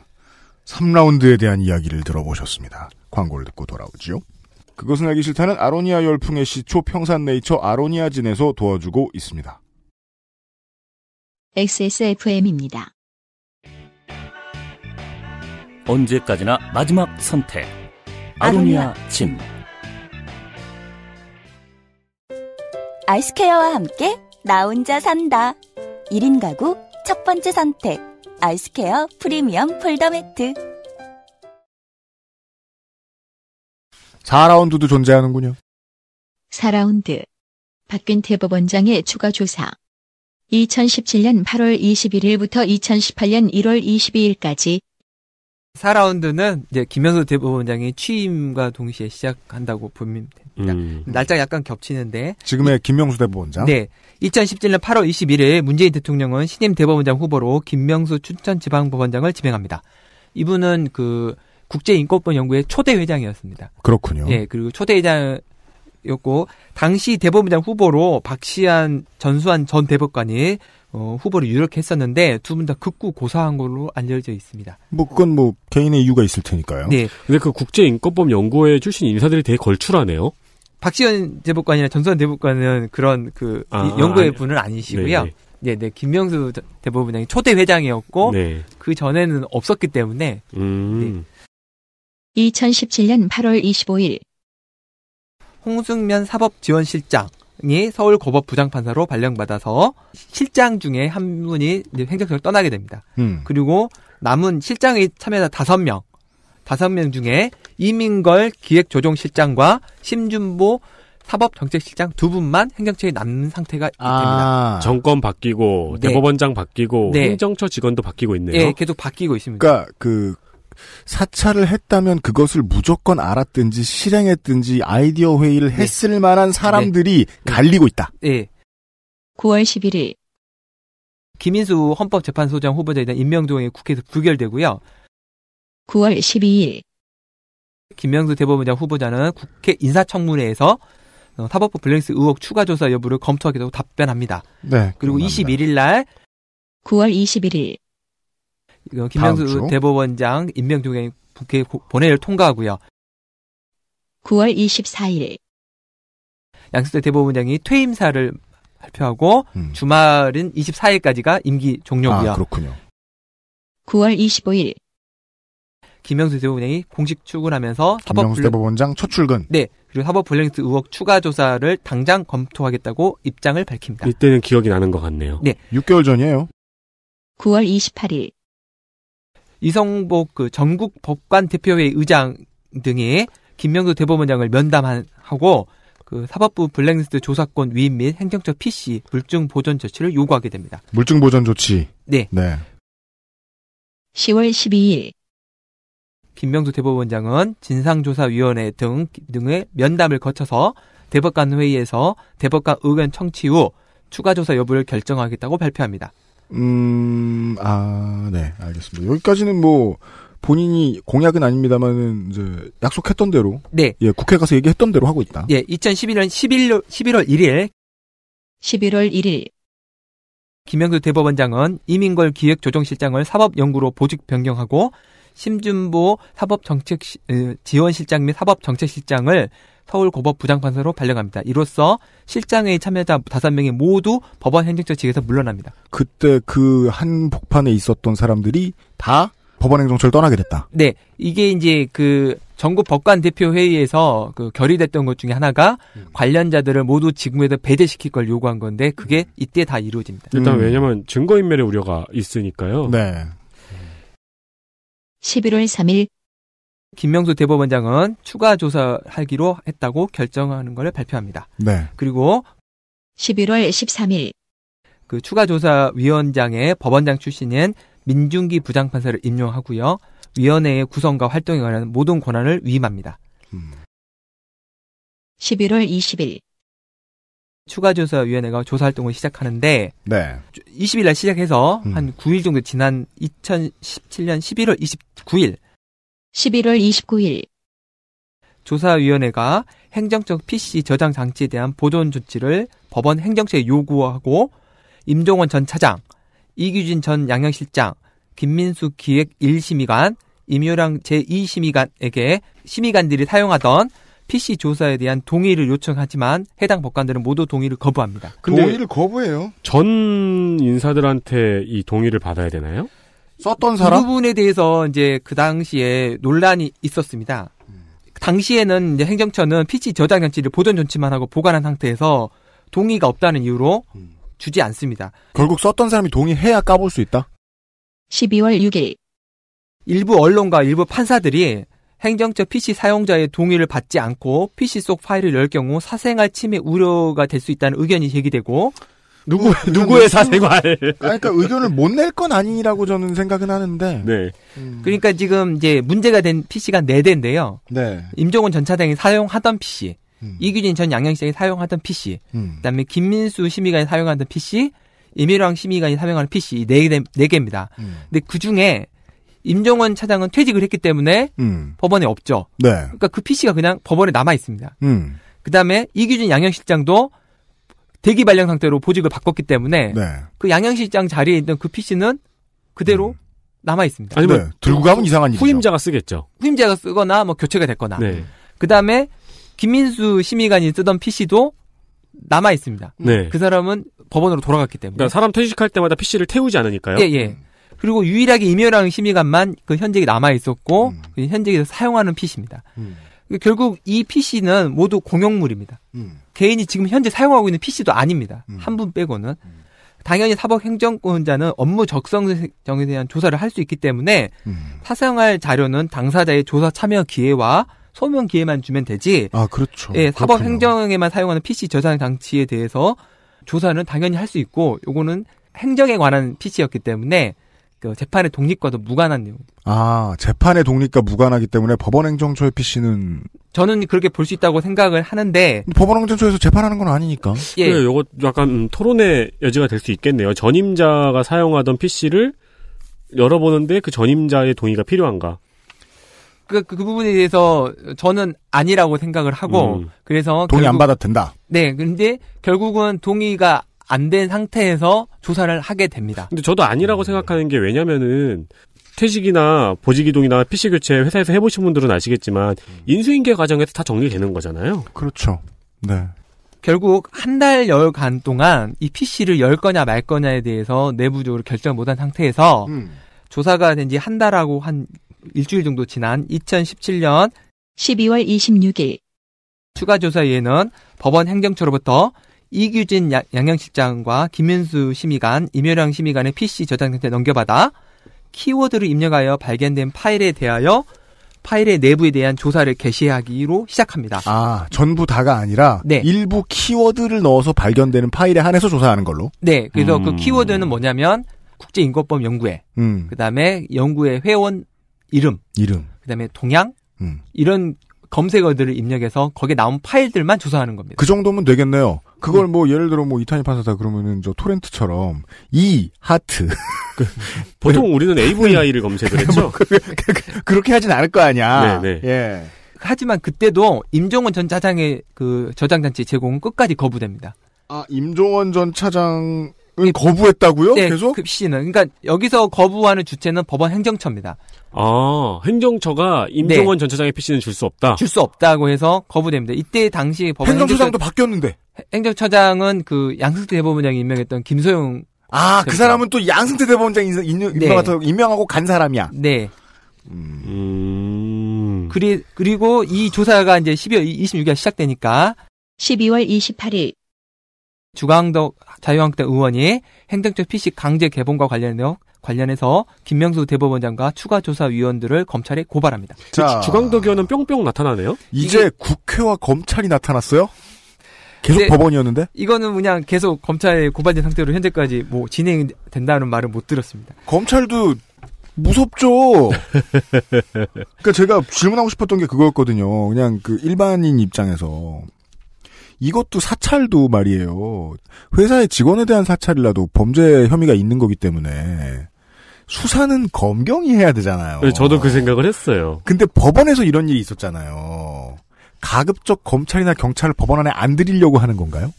[SPEAKER 2] 3라운드에 대한 이야기를 들어보셨습니다. 광고를 듣고 돌아오지요. 그것은 알기 싫다는 아로니아 열풍의 시초 평산네이처 아로니아진에서 도와주고 있습니다.
[SPEAKER 1] XSFM입니다.
[SPEAKER 9] 언제까지나 마지막 선택. 아로니아 진.
[SPEAKER 4] 아이스케어와 함께 나 혼자 산다. 1인 가구 첫 번째 선택. 아이스케어 프리미엄 폴더 매트.
[SPEAKER 2] 4라운드도 존재하는군요.
[SPEAKER 1] 4라운드 박균 대법원장의 추가 조사 2017년 8월 21일부터 2018년 1월 22일까지
[SPEAKER 8] 4라운드는 이제 김영수 대법원장이 취임과 동시에 시작한다고 보면 됩니다.
[SPEAKER 3] 음.
[SPEAKER 8] 날짜가 약간 겹치는데
[SPEAKER 2] 지금의 김명수 대법원장.
[SPEAKER 8] 네. 2017년 8월 21일 문재인 대통령은 신임 대법원장 후보로 김명수 춘천지방법원장을 지명합니다. 이분은 그 국제인권법 연구회 초대 회장이었습니다.
[SPEAKER 2] 그렇군요.
[SPEAKER 8] 예, 그리고 초대 회장이었고 당시 대법원장 후보로 박시안 전수환 전 대법관이 어, 후보를 유력했었는데 두 분 다 극구 고사한 걸로 알려져 있습니다.
[SPEAKER 2] 뭐 그건 뭐 개인의 이유가 있을 테니까요.
[SPEAKER 8] 네.
[SPEAKER 3] 근데 그 국제인권법 연구회 출신 인사들이 되게 걸출하네요.
[SPEAKER 8] 박시현 대법관이나 전수환 대법관은 그런 그
[SPEAKER 3] 아,
[SPEAKER 8] 이 연구회
[SPEAKER 3] 아니-
[SPEAKER 8] 분은 아니시고요.
[SPEAKER 3] 네,
[SPEAKER 8] 네, 네. 김명수 대- 대법원장이 초대 회장이었고
[SPEAKER 3] 네.
[SPEAKER 8] 그 전에는 없었기 때문에
[SPEAKER 3] 음.
[SPEAKER 1] 2017년 8월 25일
[SPEAKER 8] 홍승면 사법지원실장 이 서울 고법 부장판사로 발령받아서 실장 중에 한 분이 행정처를 떠나게 됩니다.
[SPEAKER 2] 음.
[SPEAKER 8] 그리고 남은 실장의 참여자 다섯 명 다섯 명 중에 이민걸 기획조정실장과 심준보 사법정책실장 두 분만 행정처에 남는 상태가 됩니다.
[SPEAKER 2] 아,
[SPEAKER 3] 정권 바뀌고
[SPEAKER 8] 네.
[SPEAKER 3] 대법원장 바뀌고
[SPEAKER 8] 네.
[SPEAKER 3] 행정처 직원도 바뀌고 있네요.
[SPEAKER 8] 예, 계속 바뀌고 있습니다.
[SPEAKER 2] 그러니까 그 사찰을 했다면 그것을 무조건 알았든지 실행했든지 아이디어 회의를
[SPEAKER 8] 네.
[SPEAKER 2] 했을 만한 사람들이 갈리고 있다.
[SPEAKER 8] 예.
[SPEAKER 1] 9월 11일
[SPEAKER 8] 김인수 헌법재판소장 후보자에 대한 임명동이 국회에서 부결되고요.
[SPEAKER 1] 9월 12일
[SPEAKER 8] 김명수 대법원장 후보자는 국회 인사청문회에서 어, 사법부 블랙리스트 의혹 추가 조사 여부를 검토하겠다고 답변합니다.
[SPEAKER 2] 네.
[SPEAKER 8] 그리고
[SPEAKER 2] 기억납니다.
[SPEAKER 8] 21일 날
[SPEAKER 1] 9월 21일
[SPEAKER 8] 어, 김명수. 대법원장 임명동의 국회 고- 본회의를 통과하고요.
[SPEAKER 1] 9월 24일
[SPEAKER 8] 양승태 대법원장이 퇴임사를 발표하고
[SPEAKER 2] 음.
[SPEAKER 8] 주말은 24일까지가 임기 종료고요.
[SPEAKER 2] 아, 그렇군요.
[SPEAKER 1] 9월 25일
[SPEAKER 8] 김명수 대법원장이 공식 출근하면서 사법
[SPEAKER 2] 김명수
[SPEAKER 8] 블랙
[SPEAKER 2] 대법원장 첫 출근.
[SPEAKER 8] 네 그리고 사법 블랙리스트 의혹 추가 조사를 당장 검토하겠다고 입장을 밝힙니다.
[SPEAKER 3] 이때는 기억이 나는 것 같네요.
[SPEAKER 8] 네.
[SPEAKER 2] 6개월 전이에요.
[SPEAKER 1] 9월 28일
[SPEAKER 8] 이성복 그 전국 법관 대표회의 의장 등이 김명수 대법원장을 면담하고 그 사법부 블랙리스트 조사권 위임 및 행정처 PC 물증 보존 조치를 요구하게 됩니다.
[SPEAKER 2] 물증 보전 조치.
[SPEAKER 8] 네.
[SPEAKER 2] 네.
[SPEAKER 1] 10월 12일
[SPEAKER 8] 김명수 대법원장은 진상조사위원회 등 등의 면담을 거쳐서 대법관 회의에서 대법관 의견 청취 후 추가 조사 여부를 결정하겠다고 발표합니다.
[SPEAKER 2] 음, 아, 네, 알겠습니다. 여기까지는 뭐, 본인이 공약은 아닙니다만은, 이제, 약속했던 대로,
[SPEAKER 8] 네.
[SPEAKER 2] 예, 국회 가서 얘기했던 대로 하고 있다.
[SPEAKER 8] 예, 2011년 11월, 11월 1일
[SPEAKER 1] 11월 1일
[SPEAKER 8] 김명수 대법원장은 이민걸 기획조정실장을 사법연구로 보직 변경하고 심준보 사법정책 시- 어, 지원실장 및 사법정책실장을 서울고법 부장판사로 발령합니다. 이로써 실장회의 참여자 5명이 모두 법원 행정처 직에서 물러납니다.
[SPEAKER 2] 그때 그 한복판에 있었던 사람들이 다 법원 행정처를 떠나게 됐다.
[SPEAKER 8] 네, 이게 이제 그 전국 법관 대표 회의에서 그 결의됐던 것 중에 하나가 관련자들을 모두 직무에서 배제시킬 걸 요구한 건데 그게 이때 다 이루어집니다.
[SPEAKER 3] 일단
[SPEAKER 2] 음.
[SPEAKER 3] 왜냐면 증거인멸의 우려가 있으니까요.
[SPEAKER 2] 네.
[SPEAKER 1] 11월 3일
[SPEAKER 8] 김명수 대법원장은 추가 조사하기로 했다고 결정하는 걸 발표합니다.
[SPEAKER 2] 네.
[SPEAKER 8] 그리고
[SPEAKER 1] 11월 13일
[SPEAKER 8] 그 추가 조사 위원장의 법원장 출신인 민중기 부장판사를 임명하고요. 위원회의 구성과 활동에 관한 모든 권한을 위임합니다.
[SPEAKER 2] 음.
[SPEAKER 1] 11월 20일
[SPEAKER 8] 추가 조사 위원회가 조사 활동을 시작하는데
[SPEAKER 2] 네.
[SPEAKER 8] 20일 날 시작해서
[SPEAKER 2] 음.
[SPEAKER 8] 한 9일 정도 지난 2017년 11월 29일
[SPEAKER 1] 11월 29일
[SPEAKER 8] 조사위원회가 행정적 PC 저장 장치에 대한 보존 조치를 법원 행정처에 요구하고 임종원 전 차장, 이규진 전 양형실장, 김민수 기획 1심의관, 임효랑 제2심의관에게 심의관들이 사용하던 PC 조사에 대한 동의를 요청하지만 해당 법관들은 모두 동의를 거부합니다.
[SPEAKER 3] 근데
[SPEAKER 2] 동의를 거부해요.
[SPEAKER 3] 전 인사들한테 이 동의를 받아야 되나요?
[SPEAKER 2] 썼던
[SPEAKER 8] 이
[SPEAKER 2] 사람?
[SPEAKER 8] 부분에 대해서 이제 그 당시에 논란이 있었습니다. 당시에는 이제 행정처는 PC 저장 장치를 보존 조치만 하고 보관한 상태에서 동의가 없다는 이유로
[SPEAKER 2] 음.
[SPEAKER 8] 주지 않습니다.
[SPEAKER 2] 결국 썼던 사람이 동의해야 까볼 수 있다?
[SPEAKER 1] 12월 6일
[SPEAKER 8] 일부 언론과 일부 판사들이 행정처 PC 사용자의 동의를 받지 않고 PC 속 파일을 열 경우 사생활 침해 우려가 될 수 있다는 의견이 제기되고
[SPEAKER 3] 누구 누구의
[SPEAKER 2] 무슨-
[SPEAKER 3] 사생활?
[SPEAKER 2] 그러니까 의견을 못 낼 건 아니라고 저는 생각은 하는데.
[SPEAKER 3] 네.
[SPEAKER 2] 음.
[SPEAKER 8] 그러니까 지금 이제 문제가 된 PC가 4 대인데요.
[SPEAKER 2] 네.
[SPEAKER 8] 임종원 전 차장이 사용하던 PC,
[SPEAKER 2] 음.
[SPEAKER 8] 이규진 전 양형실장이 사용하던 PC,
[SPEAKER 2] 음.
[SPEAKER 8] 그다음에 김민수 심의관이 사용하던 PC, 임일왕 심의관이 사용하는 PC 이 네, 개- 네 개입니다.
[SPEAKER 2] 음.
[SPEAKER 8] 근데 그 중에 임종원 차장은 퇴직을 했기 때문에
[SPEAKER 2] 음.
[SPEAKER 8] 법원에 없죠.
[SPEAKER 2] 네.
[SPEAKER 8] 그러니까 그 PC가 그냥 법원에 남아 있습니다.
[SPEAKER 2] 음.
[SPEAKER 8] 그다음에 이규진 양형실장도 대기 발령 상태로 보직을 바꿨기 때문에
[SPEAKER 2] 네.
[SPEAKER 8] 그 양형실장 자리에 있던 그 PC는 그대로
[SPEAKER 2] 음.
[SPEAKER 8] 남아 있습니다.
[SPEAKER 3] 아니면
[SPEAKER 2] 네. 들고 가면 이상한 일이죠.
[SPEAKER 3] 후임자가 쓰겠죠.
[SPEAKER 8] 후임자가 쓰거나 뭐 교체가 됐거나.
[SPEAKER 3] 네.
[SPEAKER 8] 그다음에 김민수 심의관이 쓰던 PC도 남아 있습니다.
[SPEAKER 3] 네.
[SPEAKER 8] 그 사람은 법원으로 돌아갔기 때문에.
[SPEAKER 3] 그러니까 사람 퇴직할 때마다 PC를 태우지 않으니까요.
[SPEAKER 8] 예, 예. 그리고 유일하게 임효랑 심의관만 그 현직에 남아 있었고
[SPEAKER 2] 음.
[SPEAKER 8] 그 현직에서 사용하는 PC입니다.
[SPEAKER 2] 음.
[SPEAKER 8] 결국 이 PC는 모두 공용물입니다.
[SPEAKER 2] 음.
[SPEAKER 8] 개인이 지금 현재 사용하고 있는 PC도 아닙니다.
[SPEAKER 2] 음.
[SPEAKER 8] 한분 빼고는. 당연히 사법행정권자는 업무 적성성에 대한 조사를 할 수 있기 때문에
[SPEAKER 2] 음.
[SPEAKER 8] 사생활 자료는 당사자의 조사 참여 기회와 소명 기회만 주면 되지.
[SPEAKER 2] 아 그렇죠.
[SPEAKER 8] 예. 사법행정에만 사용하는 PC 저장 장치에 대해서 조사는 당연히 할 수 있고 요거는 행정에 관한 PC였기 때문에 그 재판의 독립과도 무관한 내용.
[SPEAKER 2] 아 재판의 독립과 무관하기 때문에 법원행정처의 PC는
[SPEAKER 8] 저는 그렇게 볼 수 있다고 생각을 하는데
[SPEAKER 2] 법원행정처에서 재판하는 건 아니니까.
[SPEAKER 8] 예.
[SPEAKER 3] 그래, 요거 약간 음, 토론의 여지가 될 수 있겠네요. 전임자가 사용하던 PC를 열어보는데 그 전임자의 동의가 필요한가?
[SPEAKER 8] 그, 그 부분에 대해서 저는 아니라고 생각을 하고
[SPEAKER 3] 음.
[SPEAKER 8] 그래서
[SPEAKER 2] 동의 안
[SPEAKER 8] 결국-
[SPEAKER 2] 받아도 된다.
[SPEAKER 8] 네, 근데 결국은 동의가 안 된 상태에서 조사를 하게 됩니다.
[SPEAKER 3] 근데 저도 아니라고 생각하는 게 왜냐면은 퇴직이나 보직이동이나 PC 교체 회사에서 해보신 분들은 아시겠지만 인수인계 과정에서 다 정리되는 거잖아요.
[SPEAKER 2] 그렇죠. 네.
[SPEAKER 8] 결국 한달 여간 동안 이 PC를 열 거냐 말 거냐에 대해서 내부적으로 결정 못한 상태에서
[SPEAKER 2] 음.
[SPEAKER 8] 조사가 된 지 한 달하고 한 일주일 정도 지난 2017년
[SPEAKER 1] 12월 26일
[SPEAKER 8] 추가 조사에는 법원 행정처로부터 이규진 양- 양양실장과 김윤수 심의관, 임효량 심의관의 PC 저장 상태 넘겨받아 키워드를 입력하여 발견된 파일에 대하여 파일의 내부에 대한 조사를 개시하기로 시작합니다.
[SPEAKER 2] 아 전부 다가 아니라
[SPEAKER 8] 네.
[SPEAKER 2] 일부 키워드를 넣어서 발견되는 파일에 한해서 조사하는 걸로.
[SPEAKER 8] 네, 그래서
[SPEAKER 3] 음.
[SPEAKER 8] 그 키워드는 뭐냐면 국제인권법 연구회,
[SPEAKER 2] 음.
[SPEAKER 8] 그다음에 연구회 회원 이름,
[SPEAKER 2] 이름.
[SPEAKER 8] 그다음에 동향
[SPEAKER 2] 음.
[SPEAKER 8] 이런 검색어들을 입력해서 거기에 나온 파일들만 조사하는 겁니다.
[SPEAKER 2] 그 정도면 되겠네요. 그걸
[SPEAKER 8] 음.
[SPEAKER 2] 뭐 예를 들어 뭐 이탄희 판사다 그러면은 저 토렌트처럼 이 하트
[SPEAKER 3] 보통 우리는 AVI를 검색을 했죠. [LAUGHS]
[SPEAKER 2] 그렇게 하진 않을 거 아니야.
[SPEAKER 3] 네, 네.
[SPEAKER 2] 예.
[SPEAKER 8] 하지만 그때도 임종원 전 차장의 그 저장 장치 제공은 끝까지 거부됩니다.
[SPEAKER 2] 아 임종원 전 차장은 거부했다고요?
[SPEAKER 8] 네,
[SPEAKER 2] 계속?
[SPEAKER 8] 그 PC는 그러니까 여기서 거부하는 주체는 법원 행정처입니다.
[SPEAKER 3] 아, 행정처가 임종원 전 차장의 PC는 줄 수 없다.
[SPEAKER 8] 줄 수 없다고 해서 거부됩니다. 이때 당시 법원
[SPEAKER 2] 행정처장도 바뀌었는데.
[SPEAKER 8] 행정처, 장은 그 양승태 대법원장이 임명했던 김소영
[SPEAKER 2] 아, 그. 사람은 또 양승태 대법원장 인명, 인명,
[SPEAKER 8] 네.
[SPEAKER 2] 임명하고 간 사람이야.
[SPEAKER 8] 네.
[SPEAKER 3] 음.
[SPEAKER 8] 그리, 그리고 이 조사가 이제 12월 26일 시작되니까
[SPEAKER 1] 12월 28일
[SPEAKER 8] 주광덕 자유한국당 의원이 행정처 PC 강제 개봉과 관련해서 관련해서 김명수 대법원장과 추가 조사 위원들을 검찰에 고발합니다.
[SPEAKER 2] 자,
[SPEAKER 3] 주광덕 의원은 뿅뿅 나타나네요.
[SPEAKER 2] 이제 국회와 검찰이 나타났어요? 계속
[SPEAKER 8] 네.
[SPEAKER 2] 법원이었는데?
[SPEAKER 8] 이거는 그냥 계속 검찰에 고발된 상태로 현재까지 뭐 진행된다는 말은 못 들었습니다.
[SPEAKER 2] 검찰도 무섭죠. [LAUGHS] 그러니까 제가 질문하고 싶었던 게 그거였거든요. 그냥 그 일반인 입장에서 이것도 사찰도 말이에요. 회사의 직원에 대한 사찰이라도 범죄 혐의가 있는 거기 때문에 수사는 검경이 해야 되잖아요.
[SPEAKER 3] 그래서 저도 그 생각을 했어요.
[SPEAKER 2] 근데 법원에서 이런 일이 있었잖아요. 가급적 검찰이나 경찰을 법원 안에 안 들이려고 하는 건가요?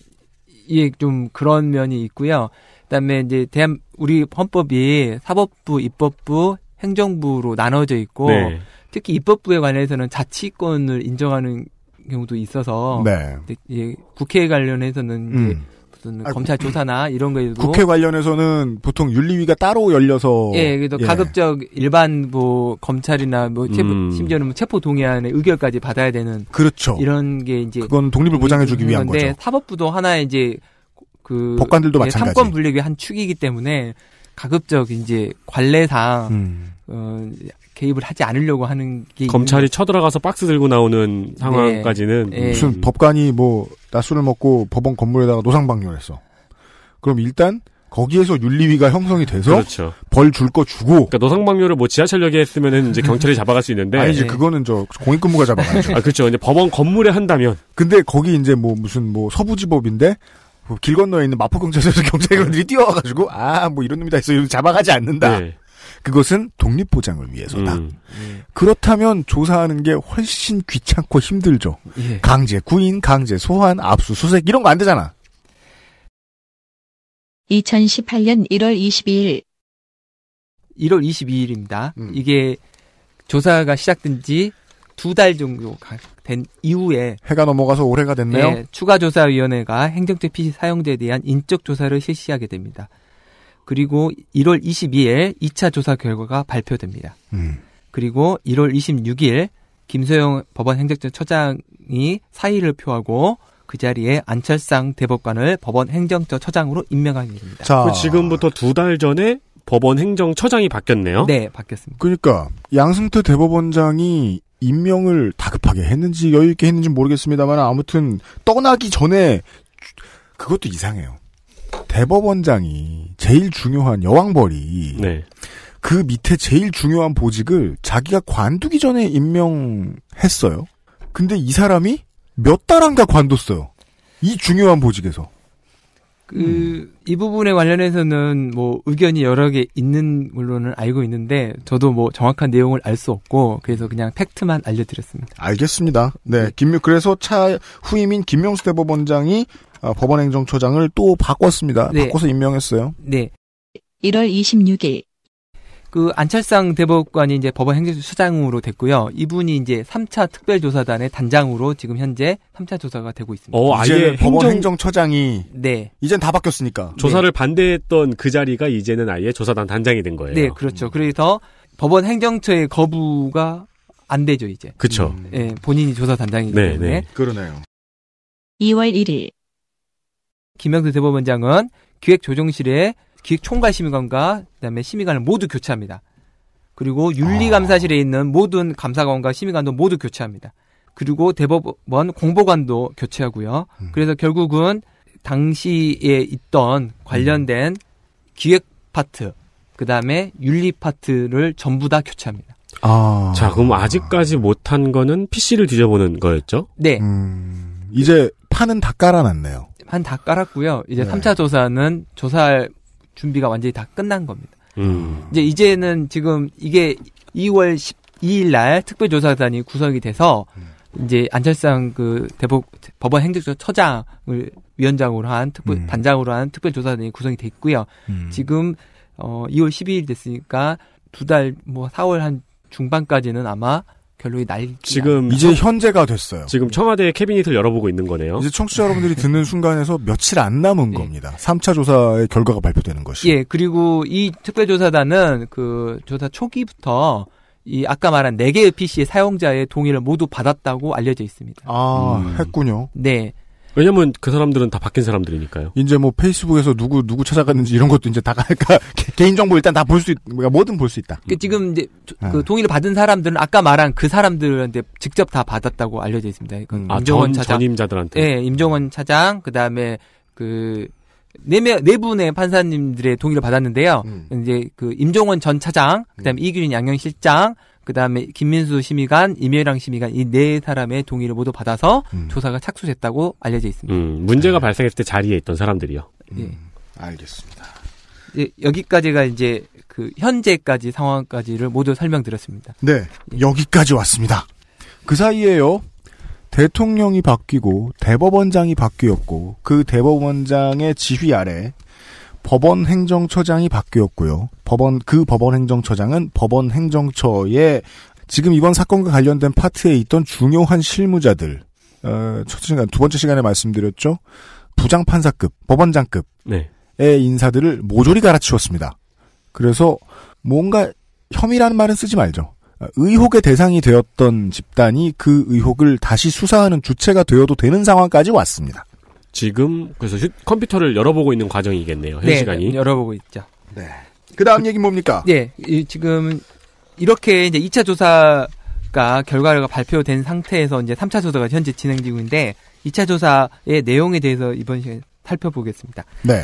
[SPEAKER 8] 이게 좀 그런 면이 있고요. 그다음에 이제 대한 우리 헌법이 사법부, 입법부, 행정부로 나눠져 있고
[SPEAKER 3] 네.
[SPEAKER 8] 특히 입법부에 관해서는 자치권을 인정하는 경우도 있어서
[SPEAKER 2] 네.
[SPEAKER 8] 이제 국회 관련해서는 이제
[SPEAKER 2] 음.
[SPEAKER 8] 무슨
[SPEAKER 2] 아이고.
[SPEAKER 8] 검찰 조사나 이런 거에도
[SPEAKER 2] 국회 관련해서는 보통 윤리위가 따로 열려서
[SPEAKER 8] 예, 그래도 가급적 일반 뭐 검찰이나 뭐 체포,
[SPEAKER 3] 음.
[SPEAKER 8] 심지어는 뭐 체포 동의안의 의결까지 받아야 되는
[SPEAKER 2] 그렇죠.
[SPEAKER 8] 이런 게 이제
[SPEAKER 2] 그건 독립을 보장해주기 위한
[SPEAKER 8] 건데
[SPEAKER 2] 거죠.
[SPEAKER 8] 사법부도 하나의 이제 그
[SPEAKER 2] 법관들도
[SPEAKER 8] 예,
[SPEAKER 2] 마찬가지.
[SPEAKER 8] 삼권 분립의 한 축이기 때문에 가급적 이제 관례상
[SPEAKER 2] 음.
[SPEAKER 8] 어, 개입을 하지 않으려고 하는 게
[SPEAKER 3] 검찰이 쳐들어가서 박스 들고 나오는 상황까지는
[SPEAKER 8] 네.
[SPEAKER 2] 무슨 법관이 뭐 낮술을 먹고 법원 건물에다가 노상방뇨했어. 그럼 일단 거기에서 윤리위가 형성이 돼서
[SPEAKER 3] 그렇죠.
[SPEAKER 2] 벌 줄 거 주고
[SPEAKER 3] 그러니까 노상방뇨를 뭐 지하철역에 했으면은 이제 경찰이 [LAUGHS] 잡아갈 수 있는데
[SPEAKER 2] 아니지
[SPEAKER 8] 네.
[SPEAKER 2] 그거는 저 공익근무가 잡아가죠.
[SPEAKER 3] 아 그렇죠. 이제 법원 건물에 한다면
[SPEAKER 2] 근데 거기 이제 뭐 무슨 뭐 서부지법인데 뭐길 건너에 있는 마포경찰서에서 [LAUGHS] 경찰관들이 뛰어와가지고 아 뭐 이런 놈이다 해서 이런 잡아가지 않는다.
[SPEAKER 3] 네.
[SPEAKER 2] 그것은 독립 보장을 위해서다.
[SPEAKER 3] 음.
[SPEAKER 2] 그렇다면 조사하는 게 훨씬 귀찮고 힘들죠.
[SPEAKER 8] 예.
[SPEAKER 2] 강제 구인, 강제 소환, 압수수색 이런 거 안 되잖아.
[SPEAKER 1] 2018년 1월 22일
[SPEAKER 8] 1월 22일입니다.
[SPEAKER 2] 음.
[SPEAKER 8] 이게 조사가 시작된 지 두 달 정도 가- 된 이후에
[SPEAKER 2] 해가 넘어가서 올해가 됐네요.
[SPEAKER 8] 네, 추가조사위원회가 행정적 PC 사용자에 대한 인적 조사를 실시하게 됩니다. 그리고 1월 22일 2차 조사 결과가 발표됩니다.
[SPEAKER 2] 음.
[SPEAKER 8] 그리고 1월 26일 김소영 법원 행정처장이 사의를 표하고 그 자리에 안철상 대법관을 법원 행정처 처장으로 임명하게 됩니다.
[SPEAKER 2] 자,
[SPEAKER 3] 그 지금부터 두 달 전에 법원 행정처장이 바뀌었네요.
[SPEAKER 8] 네, 바뀌었습니다.
[SPEAKER 2] 그러니까 양승태 대법원장이 임명을 다급하게 했는지 여유 있게 했는지 모르겠습니다만 아무튼 떠나기 전에 그것도 이상해요. 대법원장이 제일 중요한 여왕벌이
[SPEAKER 3] 네.
[SPEAKER 2] 그 밑에 제일 중요한 보직을 자기가 관두기 전에 임명했어요. 근데 이 사람이 몇 달 안가 관뒀어요. 이 중요한 보직에서.
[SPEAKER 8] 그, 이 부분에 관련해서는 뭐 의견이 여러 개 있는 걸로는 알고 있는데 저도 뭐 정확한 내용을 알 수 없고 그래서 그냥 팩트만 알려드렸습니다.
[SPEAKER 2] 알겠습니다. 네, 김명 그래서 차 후임인 김명수 대법원장이 아, 법원행정처장을 또 바꿨습니다.
[SPEAKER 8] 네.
[SPEAKER 2] 바꿔서 임명했어요.
[SPEAKER 8] 네.
[SPEAKER 1] 1월 26일
[SPEAKER 8] 그 안철상 대법관이 이제 법원 행정처장으로 됐고요. 이분이 이제 3차 특별조사단의 단장으로 지금 현재 3차 조사가 되고 있습니다.
[SPEAKER 3] 어, 아예
[SPEAKER 2] 이제는 법원
[SPEAKER 3] 행정
[SPEAKER 2] 행정처장이
[SPEAKER 8] 네.
[SPEAKER 2] 이젠 다 바뀌었으니까.
[SPEAKER 3] 조사를 반대했던 그 자리가 이제는 아예 조사단 단장이 된 거예요.
[SPEAKER 8] 네, 그렇죠. 그래서 법원 행정처의 거부가 안 되죠, 이제.
[SPEAKER 3] 그쵸.
[SPEAKER 8] 예, 본인이 조사 단장이기
[SPEAKER 3] 네,
[SPEAKER 8] 때문에.
[SPEAKER 3] 네.
[SPEAKER 2] 그러네요.
[SPEAKER 1] 2월 1일
[SPEAKER 8] 김영수 대법원장은 기획조정실에 기획총괄심의관과 그다음에 심의관을 모두 교체합니다. 그리고 윤리감사실에 있는 모든 감사관과 심의관도 모두 교체합니다. 그리고 대법원 공보관도 교체하고요.
[SPEAKER 2] 음.
[SPEAKER 8] 그래서 결국은 당시에 있던 관련된 기획 파트, 그 다음에 윤리 파트를 전부 다 교체합니다.
[SPEAKER 2] 아.
[SPEAKER 3] 자, 그럼 아직까지 못한 거는 PC를 뒤져보는 거였죠?
[SPEAKER 8] 네,
[SPEAKER 2] 음, 이제 판은 다 깔아놨네요.
[SPEAKER 8] 한 다 깔았고요. 이제
[SPEAKER 2] 네.
[SPEAKER 8] 삼 3차 조사는 조사할 준비가 완전히 다 끝난 겁니다.
[SPEAKER 3] 음.
[SPEAKER 8] 이제 이제는 지금 이게 2월 12일 날 특별조사단이 구성이 돼서 이제 안철상 그 대법 법원 행정처장을 위원장으로 한 특별
[SPEAKER 2] 음.
[SPEAKER 8] 단장으로 한 특별조사단이 구성이 돼 있고요.
[SPEAKER 2] 음.
[SPEAKER 8] 지금 어 2월 12일 됐으니까 두 달 뭐 4월 한 중반까지는 아마 결론이 날
[SPEAKER 3] 지금
[SPEAKER 2] 이제 현재가 됐어요.
[SPEAKER 3] 지금 청와대 캐비닛을 열어보고 있는 거네요.
[SPEAKER 2] 이제 청취자 여러분들이 듣는 순간에서 며칠 안 남은
[SPEAKER 8] 네.
[SPEAKER 2] 겁니다. 3차 조사의 결과가 발표되는 것이.
[SPEAKER 8] 예, 그리고 이 특별조사단은 그 조사 초기부터 이 아까 말한 네 개의 PC의 사용자의 동의를 모두 받았다고 알려져 있습니다.
[SPEAKER 2] 아,
[SPEAKER 3] 음.
[SPEAKER 2] 했군요.
[SPEAKER 8] 네.
[SPEAKER 3] 왜냐면 그 사람들은 다 바뀐 사람들이니까요.
[SPEAKER 2] 이제 뭐 페이스북에서 누구 누구 찾아갔는지 이런 것도 이제 다 그러니까 개인 정보 일단 다 볼 수 있, 뭐든 볼 수 있다.
[SPEAKER 8] 그 지금 이제 조-
[SPEAKER 2] 음.
[SPEAKER 8] 그 동의를 받은 사람들은 아까 말한 그 사람들한테 직접 다 받았다고 알려져 있습니다. 그
[SPEAKER 2] 음.
[SPEAKER 3] 아,
[SPEAKER 8] 임종원
[SPEAKER 3] 전,
[SPEAKER 8] 차장,
[SPEAKER 3] 전임자들한테.
[SPEAKER 8] 예, 임종원 차장, 그 다음에 그 네명 네 분의 판사님들의 동의를 받았는데요.
[SPEAKER 2] 음.
[SPEAKER 8] 이제 그 임종원 전 차장, 그다음에 이규진 양형실장, 그 다음에 김민수 심의관, 임혜랑 심의관 이 네 사람의 동의를 모두 받아서
[SPEAKER 2] 음.
[SPEAKER 8] 조사가 착수됐다고 알려져 있습니다.
[SPEAKER 3] 음, 문제가 발생했을 때 자리에 있던 사람들이요.
[SPEAKER 8] 예.
[SPEAKER 2] 알겠습니다.
[SPEAKER 8] 예, 여기까지가 이제 그 현재까지 상황까지를 모두 설명드렸습니다.
[SPEAKER 2] 네, 여기까지 왔습니다. 그 사이에요. 대통령이 바뀌고 대법원장이 바뀌었고 그 대법원장의 지휘 아래 법원 행정처장이 바뀌었고요. 법원 그 법원 행정처장은 법원 행정처의 지금 이번 사건과 관련된 파트에 있던 중요한 실무자들 어, 첫 시간 두 번째 시간에 말씀드렸죠. 부장 판사급, 법원장급
[SPEAKER 3] 네.
[SPEAKER 2] 의 인사들을 모조리 갈아치웠습니다. 그래서 뭔가 혐의라는 말은 쓰지 말죠. 의혹의 대상이 되었던 집단이 그 의혹을 다시 수사하는 주체가 되어도 되는 상황까지 왔습니다.
[SPEAKER 3] 지금 그래서 휴- 컴퓨터를 열어보고 있는 과정이겠네요. 현
[SPEAKER 8] 네,
[SPEAKER 3] 시간이.
[SPEAKER 8] 열어보고 있죠.
[SPEAKER 2] 그 다음 얘기 뭡니까?
[SPEAKER 8] 네, 이- 지금 이렇게 이제 2차 조사가 결과가 발표된 상태에서 이제 3차 조사가 현재 진행 중인데 2차 조사의 내용에 대해서 이번 시간에 살펴보겠습니다.
[SPEAKER 2] 네.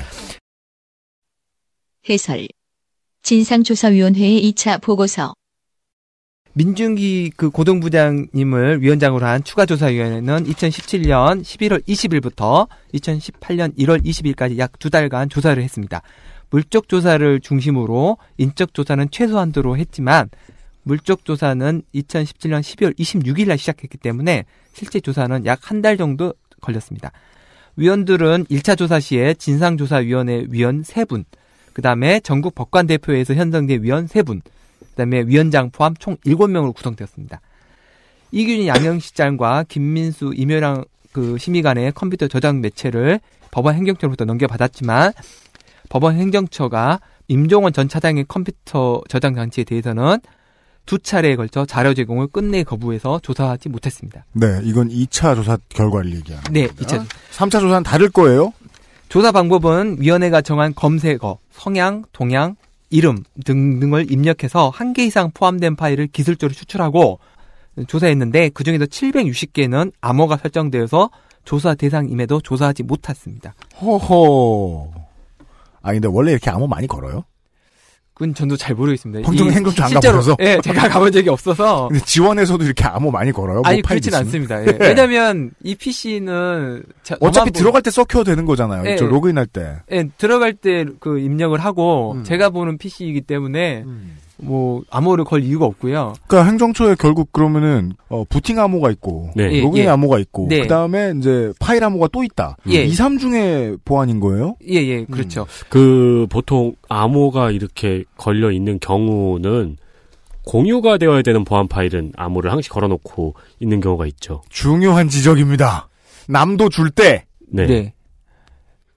[SPEAKER 1] 해설 진상조사위원회의 2차 보고서
[SPEAKER 8] 민중기 그 고등부장님을 위원장으로 한 추가조사위원회는 2017년 11월 20일부터 2018년 1월 20일까지 약 두 달간 조사를 했습니다. 물적 조사를 중심으로 인적 조사는 최소한도로 했지만 물적 조사는 2017년 12월 26일 날 시작했기 때문에 실제 조사는 약 한 달 정도 걸렸습니다. 위원들은 1차 조사 시에 진상조사위원회 위원 3분, 그 다음에 전국 법관대표회에서 현성된 위원 3분, 그다음에 위원장 포함 총 7명으로 구성되었습니다. 이균희 양형실장과 김민수 임효랑 그 심의관의 컴퓨터 저장 매체를 법원 행정처로부터 넘겨받았지만 법원 행정처가 임종원 전 차장의 컴퓨터 저장 장치에 대해서는 두 차례에 걸쳐 자료 제공을 끝내 거부해서 조사하지 못했습니다.
[SPEAKER 2] 네, 이건 2차 조사 결과를 얘기합니다.
[SPEAKER 8] 네, 2차
[SPEAKER 2] 3차 조사는 다를 거예요.
[SPEAKER 8] 조사 방법은 위원회가 정한 검색어, 성향, 동향, 이름 등등을 입력해서 한 개 이상 포함된 파일을 기술적으로 추출하고 조사했는데 그 중에서 760개는 암호가 설정되어서 조사 대상임에도 조사하지 못했습니다.
[SPEAKER 2] 허허. 아, 근데 원래 이렇게 암호 많이 걸어요?
[SPEAKER 8] 그건 전도 잘 모르겠습니다. 이-
[SPEAKER 2] 행정처 안 가보셔서?
[SPEAKER 8] 예, 제가 가본 적이 없어서. [LAUGHS]
[SPEAKER 2] 근데 지원에서도 이렇게 암호 많이 걸어요? 뭐
[SPEAKER 8] 아니 그렇진? 않습니다. 예. [LAUGHS] 왜냐하면 이 PC는
[SPEAKER 2] 어차피 들어갈 때 써켜도 되는 거잖아요.
[SPEAKER 8] 예.
[SPEAKER 2] 저 로그인할 때.
[SPEAKER 8] 예, 들어갈 때 그 입력을 하고
[SPEAKER 2] 음.
[SPEAKER 8] 제가 보는 PC이기 때문에 뭐 암호를 걸 이유가 없고요.
[SPEAKER 2] 그러니까 행정처에 결국 그러면은 어, 부팅 암호가 있고
[SPEAKER 3] 네.
[SPEAKER 8] 예,
[SPEAKER 2] 로그인
[SPEAKER 8] 예.
[SPEAKER 2] 암호가 있고
[SPEAKER 8] 네.
[SPEAKER 2] 그다음에 이제 파일 암호가 또 있다.
[SPEAKER 8] 예.
[SPEAKER 2] 2, 3 중에 보안인 거예요?
[SPEAKER 8] 예, 예, 그렇죠.
[SPEAKER 3] 그 보통 암호가 이렇게 걸려 있는 경우는 공유가 되어야 되는 보안 파일은 암호를 항시 걸어 놓고 있는 경우가 있죠.
[SPEAKER 2] 중요한 지적입니다. 남도 줄 때.
[SPEAKER 3] 네.
[SPEAKER 8] 네.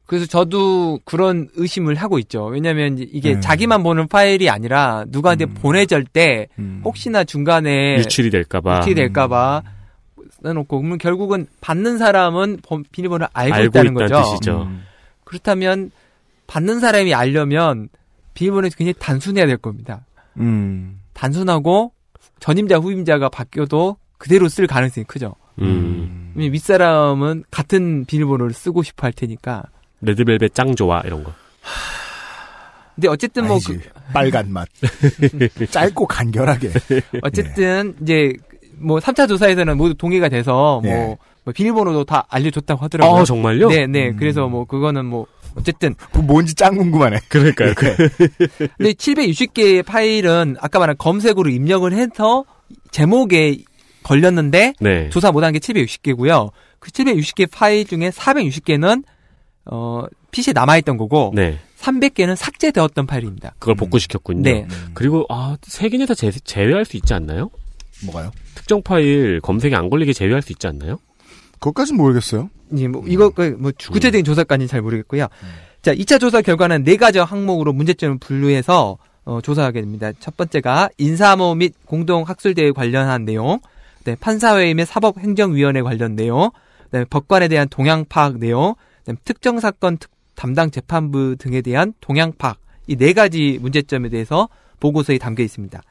[SPEAKER 8] 그래서 저도 그런 의심을 하고 있죠. 왜냐하면 이게
[SPEAKER 2] 네.
[SPEAKER 8] 자기만 보는 파일이 아니라 누구한테
[SPEAKER 2] 음.
[SPEAKER 8] 보내질 때
[SPEAKER 2] 음.
[SPEAKER 8] 혹시나 중간에
[SPEAKER 3] 유출이 될까봐
[SPEAKER 8] 유출이 될까봐 써놓고 그러면 결국은 받는 사람은 번- 비밀번호를 알고,
[SPEAKER 3] 알고
[SPEAKER 8] 있다는 거죠.
[SPEAKER 3] 뜻이죠.
[SPEAKER 2] 음.
[SPEAKER 8] 그렇다면 받는 사람이 알려면 비밀번호가 굉장히 단순해야 될 겁니다.
[SPEAKER 2] 음.
[SPEAKER 8] 단순하고 전임자 후임자가 바뀌어도 그대로 쓸 가능성이 크죠.
[SPEAKER 3] 음.
[SPEAKER 8] 윗사람은 같은 비밀번호를 쓰고 싶어 할 테니까.
[SPEAKER 3] 레드벨벳 짱 좋아 이런 거.
[SPEAKER 8] 근데 어쨌든 뭐
[SPEAKER 2] 아니지.
[SPEAKER 8] 그-
[SPEAKER 2] 빨간 맛. [LAUGHS] 짧고 간결하게.
[SPEAKER 8] 어쨌든 이제 뭐 3차 조사에서는 모두 동의가 돼서 뭐,
[SPEAKER 2] 예.
[SPEAKER 8] 뭐 비밀번호도 다 알려줬다고 하더라고요.
[SPEAKER 3] 아 정말요?
[SPEAKER 8] 네, 네.
[SPEAKER 2] 음.
[SPEAKER 8] 그래서 뭐 그거는 뭐 어쨌든
[SPEAKER 2] 그 뭔지 짱 궁금하네.
[SPEAKER 3] 그러니까요. [LAUGHS]
[SPEAKER 8] 근데 760개의 파일은 아까 말한 검색으로 입력을 해서 제목에 걸렸는데
[SPEAKER 3] 네.
[SPEAKER 8] 조사 못한 게 760개고요. 그 760개 파일 중에 460개는 어 PC에 남아있던 거고
[SPEAKER 3] 네.
[SPEAKER 8] 300개는 삭제되었던 파일입니다.
[SPEAKER 3] 그걸 복구시켰군요.
[SPEAKER 8] 네.
[SPEAKER 3] 그리고 아 세균에서 제, 제외할 수 있지 않나요?
[SPEAKER 2] 뭐가요?
[SPEAKER 3] 특정 파일 검색에 안 걸리게 제외할 수 있지 않나요?
[SPEAKER 2] 그것까진 모르겠어요.
[SPEAKER 8] 이제 뭐 이거 그뭐 구체적인 조사까지는 잘 모르겠고요. 자, 2차 조사 결과는 네 가지 항목으로 문제점을 분류해서 어, 조사하게 됩니다. 첫 번째가 인사모 및 공동 학술 대회 관련한 내용, 네, 판사회의 및 사법행정위원회 관련 내용, 네, 법관에 대한 동향 파악 내용, 네, 특정 사건 특- 담당 재판부 등에 대한 동향 파악 이 네 가지 문제점에 대해서 보고서에 담겨 있습니다.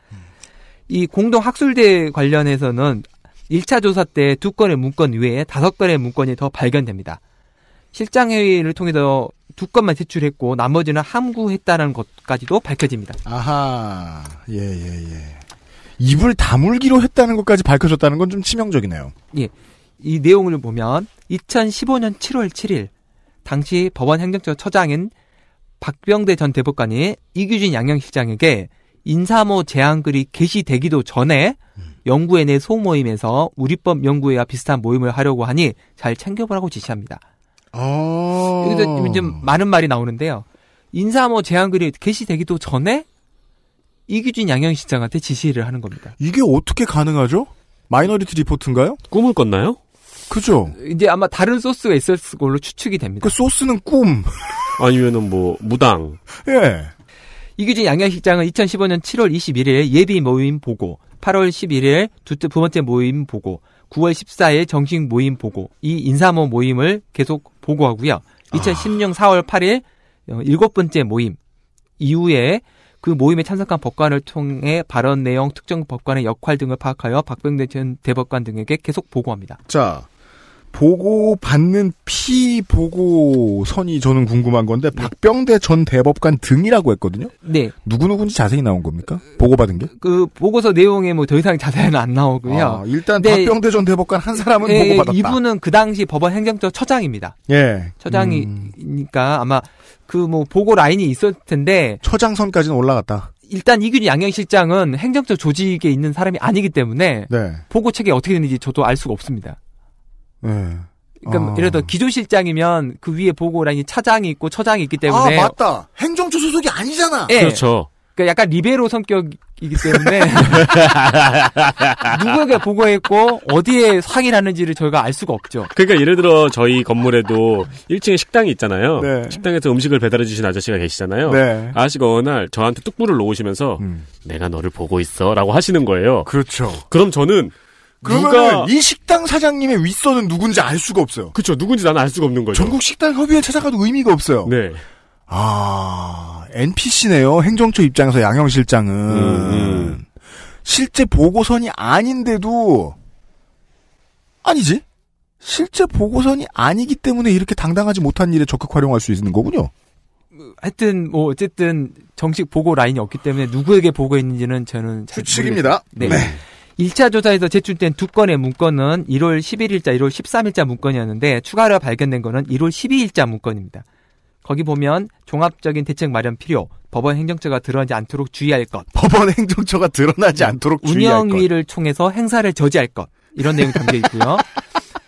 [SPEAKER 8] 이 공동 학술대 관련해서는 1차 조사 때 두 건의 문건 외에 다섯 건의 문건이 더 발견됩니다. 실장 회의를 통해서 두 건만 제출했고 나머지는 함구했다는 것까지도 밝혀집니다.
[SPEAKER 2] 아하. 예, 예, 예. 입을 다물기로 했다는 것까지 밝혀졌다는 건 좀 치명적이네요.
[SPEAKER 8] 이 내용을 보면 2015년 7월 7일 당시 법원 행정처 처장인 박병대 전 대법관이 이규진 양형실장에게 인사모 제안글이 게시되기도 전에 연구회 내 소모임에서 우리법 연구회와 비슷한 모임을 하려고 하니 잘 챙겨보라고 지시합니다.
[SPEAKER 2] 아.
[SPEAKER 8] 여기서 좀 많은 말이 나오는데요. 인사모 제안글이 게시되기도 전에 이규진 양형실장한테 지시를 하는 겁니다.
[SPEAKER 2] 이게 어떻게 가능하죠? 마이너리티 리포트인가요?
[SPEAKER 3] 꿈을 꿨나요?
[SPEAKER 2] 그죠?
[SPEAKER 8] 이제 아마 다른 소스가 있었을 걸로 추측이 됩니다.
[SPEAKER 2] 그 소스는 꿈. [LAUGHS]
[SPEAKER 3] 아니면은 뭐 무당.
[SPEAKER 2] 예.
[SPEAKER 8] 이규진 양양실장은 2015년 7월 21일 예비 모임 보고, 8월 11일 두, 두 번째 모임 보고, 9월 14일 정식 모임 보고, 이 인사모 모임을 계속 보고하고요. 2016년 4월 8일 어, 일곱 번째 모임 이후에 그 모임에 참석한 법관을 통해 발언 내용, 특정 법관의 역할 등을 파악하여 박병대 전 대법관 등에게 계속 보고합니다.
[SPEAKER 2] 자, 보고 받는 피 보고선이 저는 궁금한 건데 박병대 전 대법관 등이라고 했거든요.
[SPEAKER 8] 네,
[SPEAKER 2] 누구 누군지 자세히 나온 겁니까? 보고 받은 게?
[SPEAKER 8] 그 보고서 내용에 뭐 더 이상 자세히는 안 나오고요.
[SPEAKER 2] 아, 일단
[SPEAKER 8] 네.
[SPEAKER 2] 박병대 전 대법관 한 사람은
[SPEAKER 8] 예,
[SPEAKER 2] 보고 받았다.
[SPEAKER 8] 이분은 그 당시 법원 행정처 처장입니다.
[SPEAKER 2] 예. 음,
[SPEAKER 8] 처장이니까 아마 그 뭐 보고 라인이 있었을 텐데
[SPEAKER 2] 처장선까지는 올라갔다.
[SPEAKER 8] 일단 이규진 양형실장은 행정처 조직에 있는 사람이 아니기 때문에
[SPEAKER 2] 네.
[SPEAKER 8] 보고 책이 어떻게 되는지 저도 알 수가 없습니다.
[SPEAKER 2] 네.
[SPEAKER 8] 그러니까
[SPEAKER 2] 아.
[SPEAKER 8] 예를 들어 기조실장이면 그 위에 보고 라인이 차장이 있고 처장이 있기 때문에
[SPEAKER 2] 아 맞다. 행정처 소속이 아니잖아.
[SPEAKER 8] 예.
[SPEAKER 3] 그렇죠.
[SPEAKER 8] 그러니까 약간 리베로 성격 이기 때문에 [LAUGHS] 누구에게 보고했고 어디에 확인하는지를 저희가 알 수가 없죠.
[SPEAKER 3] 그러니까 예를 들어 저희 건물에도 1층에 식당이 있잖아요.
[SPEAKER 2] 네.
[SPEAKER 3] 식당에서 음식을 배달해 주신 아저씨가 계시잖아요.
[SPEAKER 2] 네.
[SPEAKER 3] 아저씨가 어느 날 저한테 뚝불을 놓으시면서 내가 너를 보고 있어라고 하시는 거예요.
[SPEAKER 2] 그렇죠.
[SPEAKER 3] 그럼 저는
[SPEAKER 2] 그러면
[SPEAKER 3] 누가
[SPEAKER 2] 이 식당 사장님의 윗선은 누군지 알 수가 없어요.
[SPEAKER 3] 그쵸 누군지 나는 알 수가 없는 거죠.
[SPEAKER 2] 전국 식당 협의회 찾아가도 의미가 없어요.
[SPEAKER 3] 네.
[SPEAKER 2] 아, NPC네요. 행정처 입장에서 양형 실장은
[SPEAKER 3] 음,
[SPEAKER 2] 실제 보고선이 아닌데도 아니지? 실제 보고선이 아니기 때문에 이렇게 당당하지 못한 일에 적극 활용할 수 있는 거군요.
[SPEAKER 8] 하여튼 뭐 어쨌든 정식 보고 라인이 없기 때문에 누구에게 보고했는지는 저는 잘
[SPEAKER 2] 추측입니다.
[SPEAKER 8] 모르겠어요. 네. 1차 조사에서 제출된 두 건의 문건은 1월 11일자, 1월 13일자 문건이었는데 추가로 발견된 거는 1월 12일자 문건입니다. 거기 보면 종합적인 대책 마련 필요, 법원 행정처가 드러나지 않도록 주의할 것,
[SPEAKER 2] 법원 행정처가 드러나지 않도록 주의할 것.
[SPEAKER 8] 운영위를 통해서 행사를 저지할 것 이런 내용이 담겨 있고요. [LAUGHS]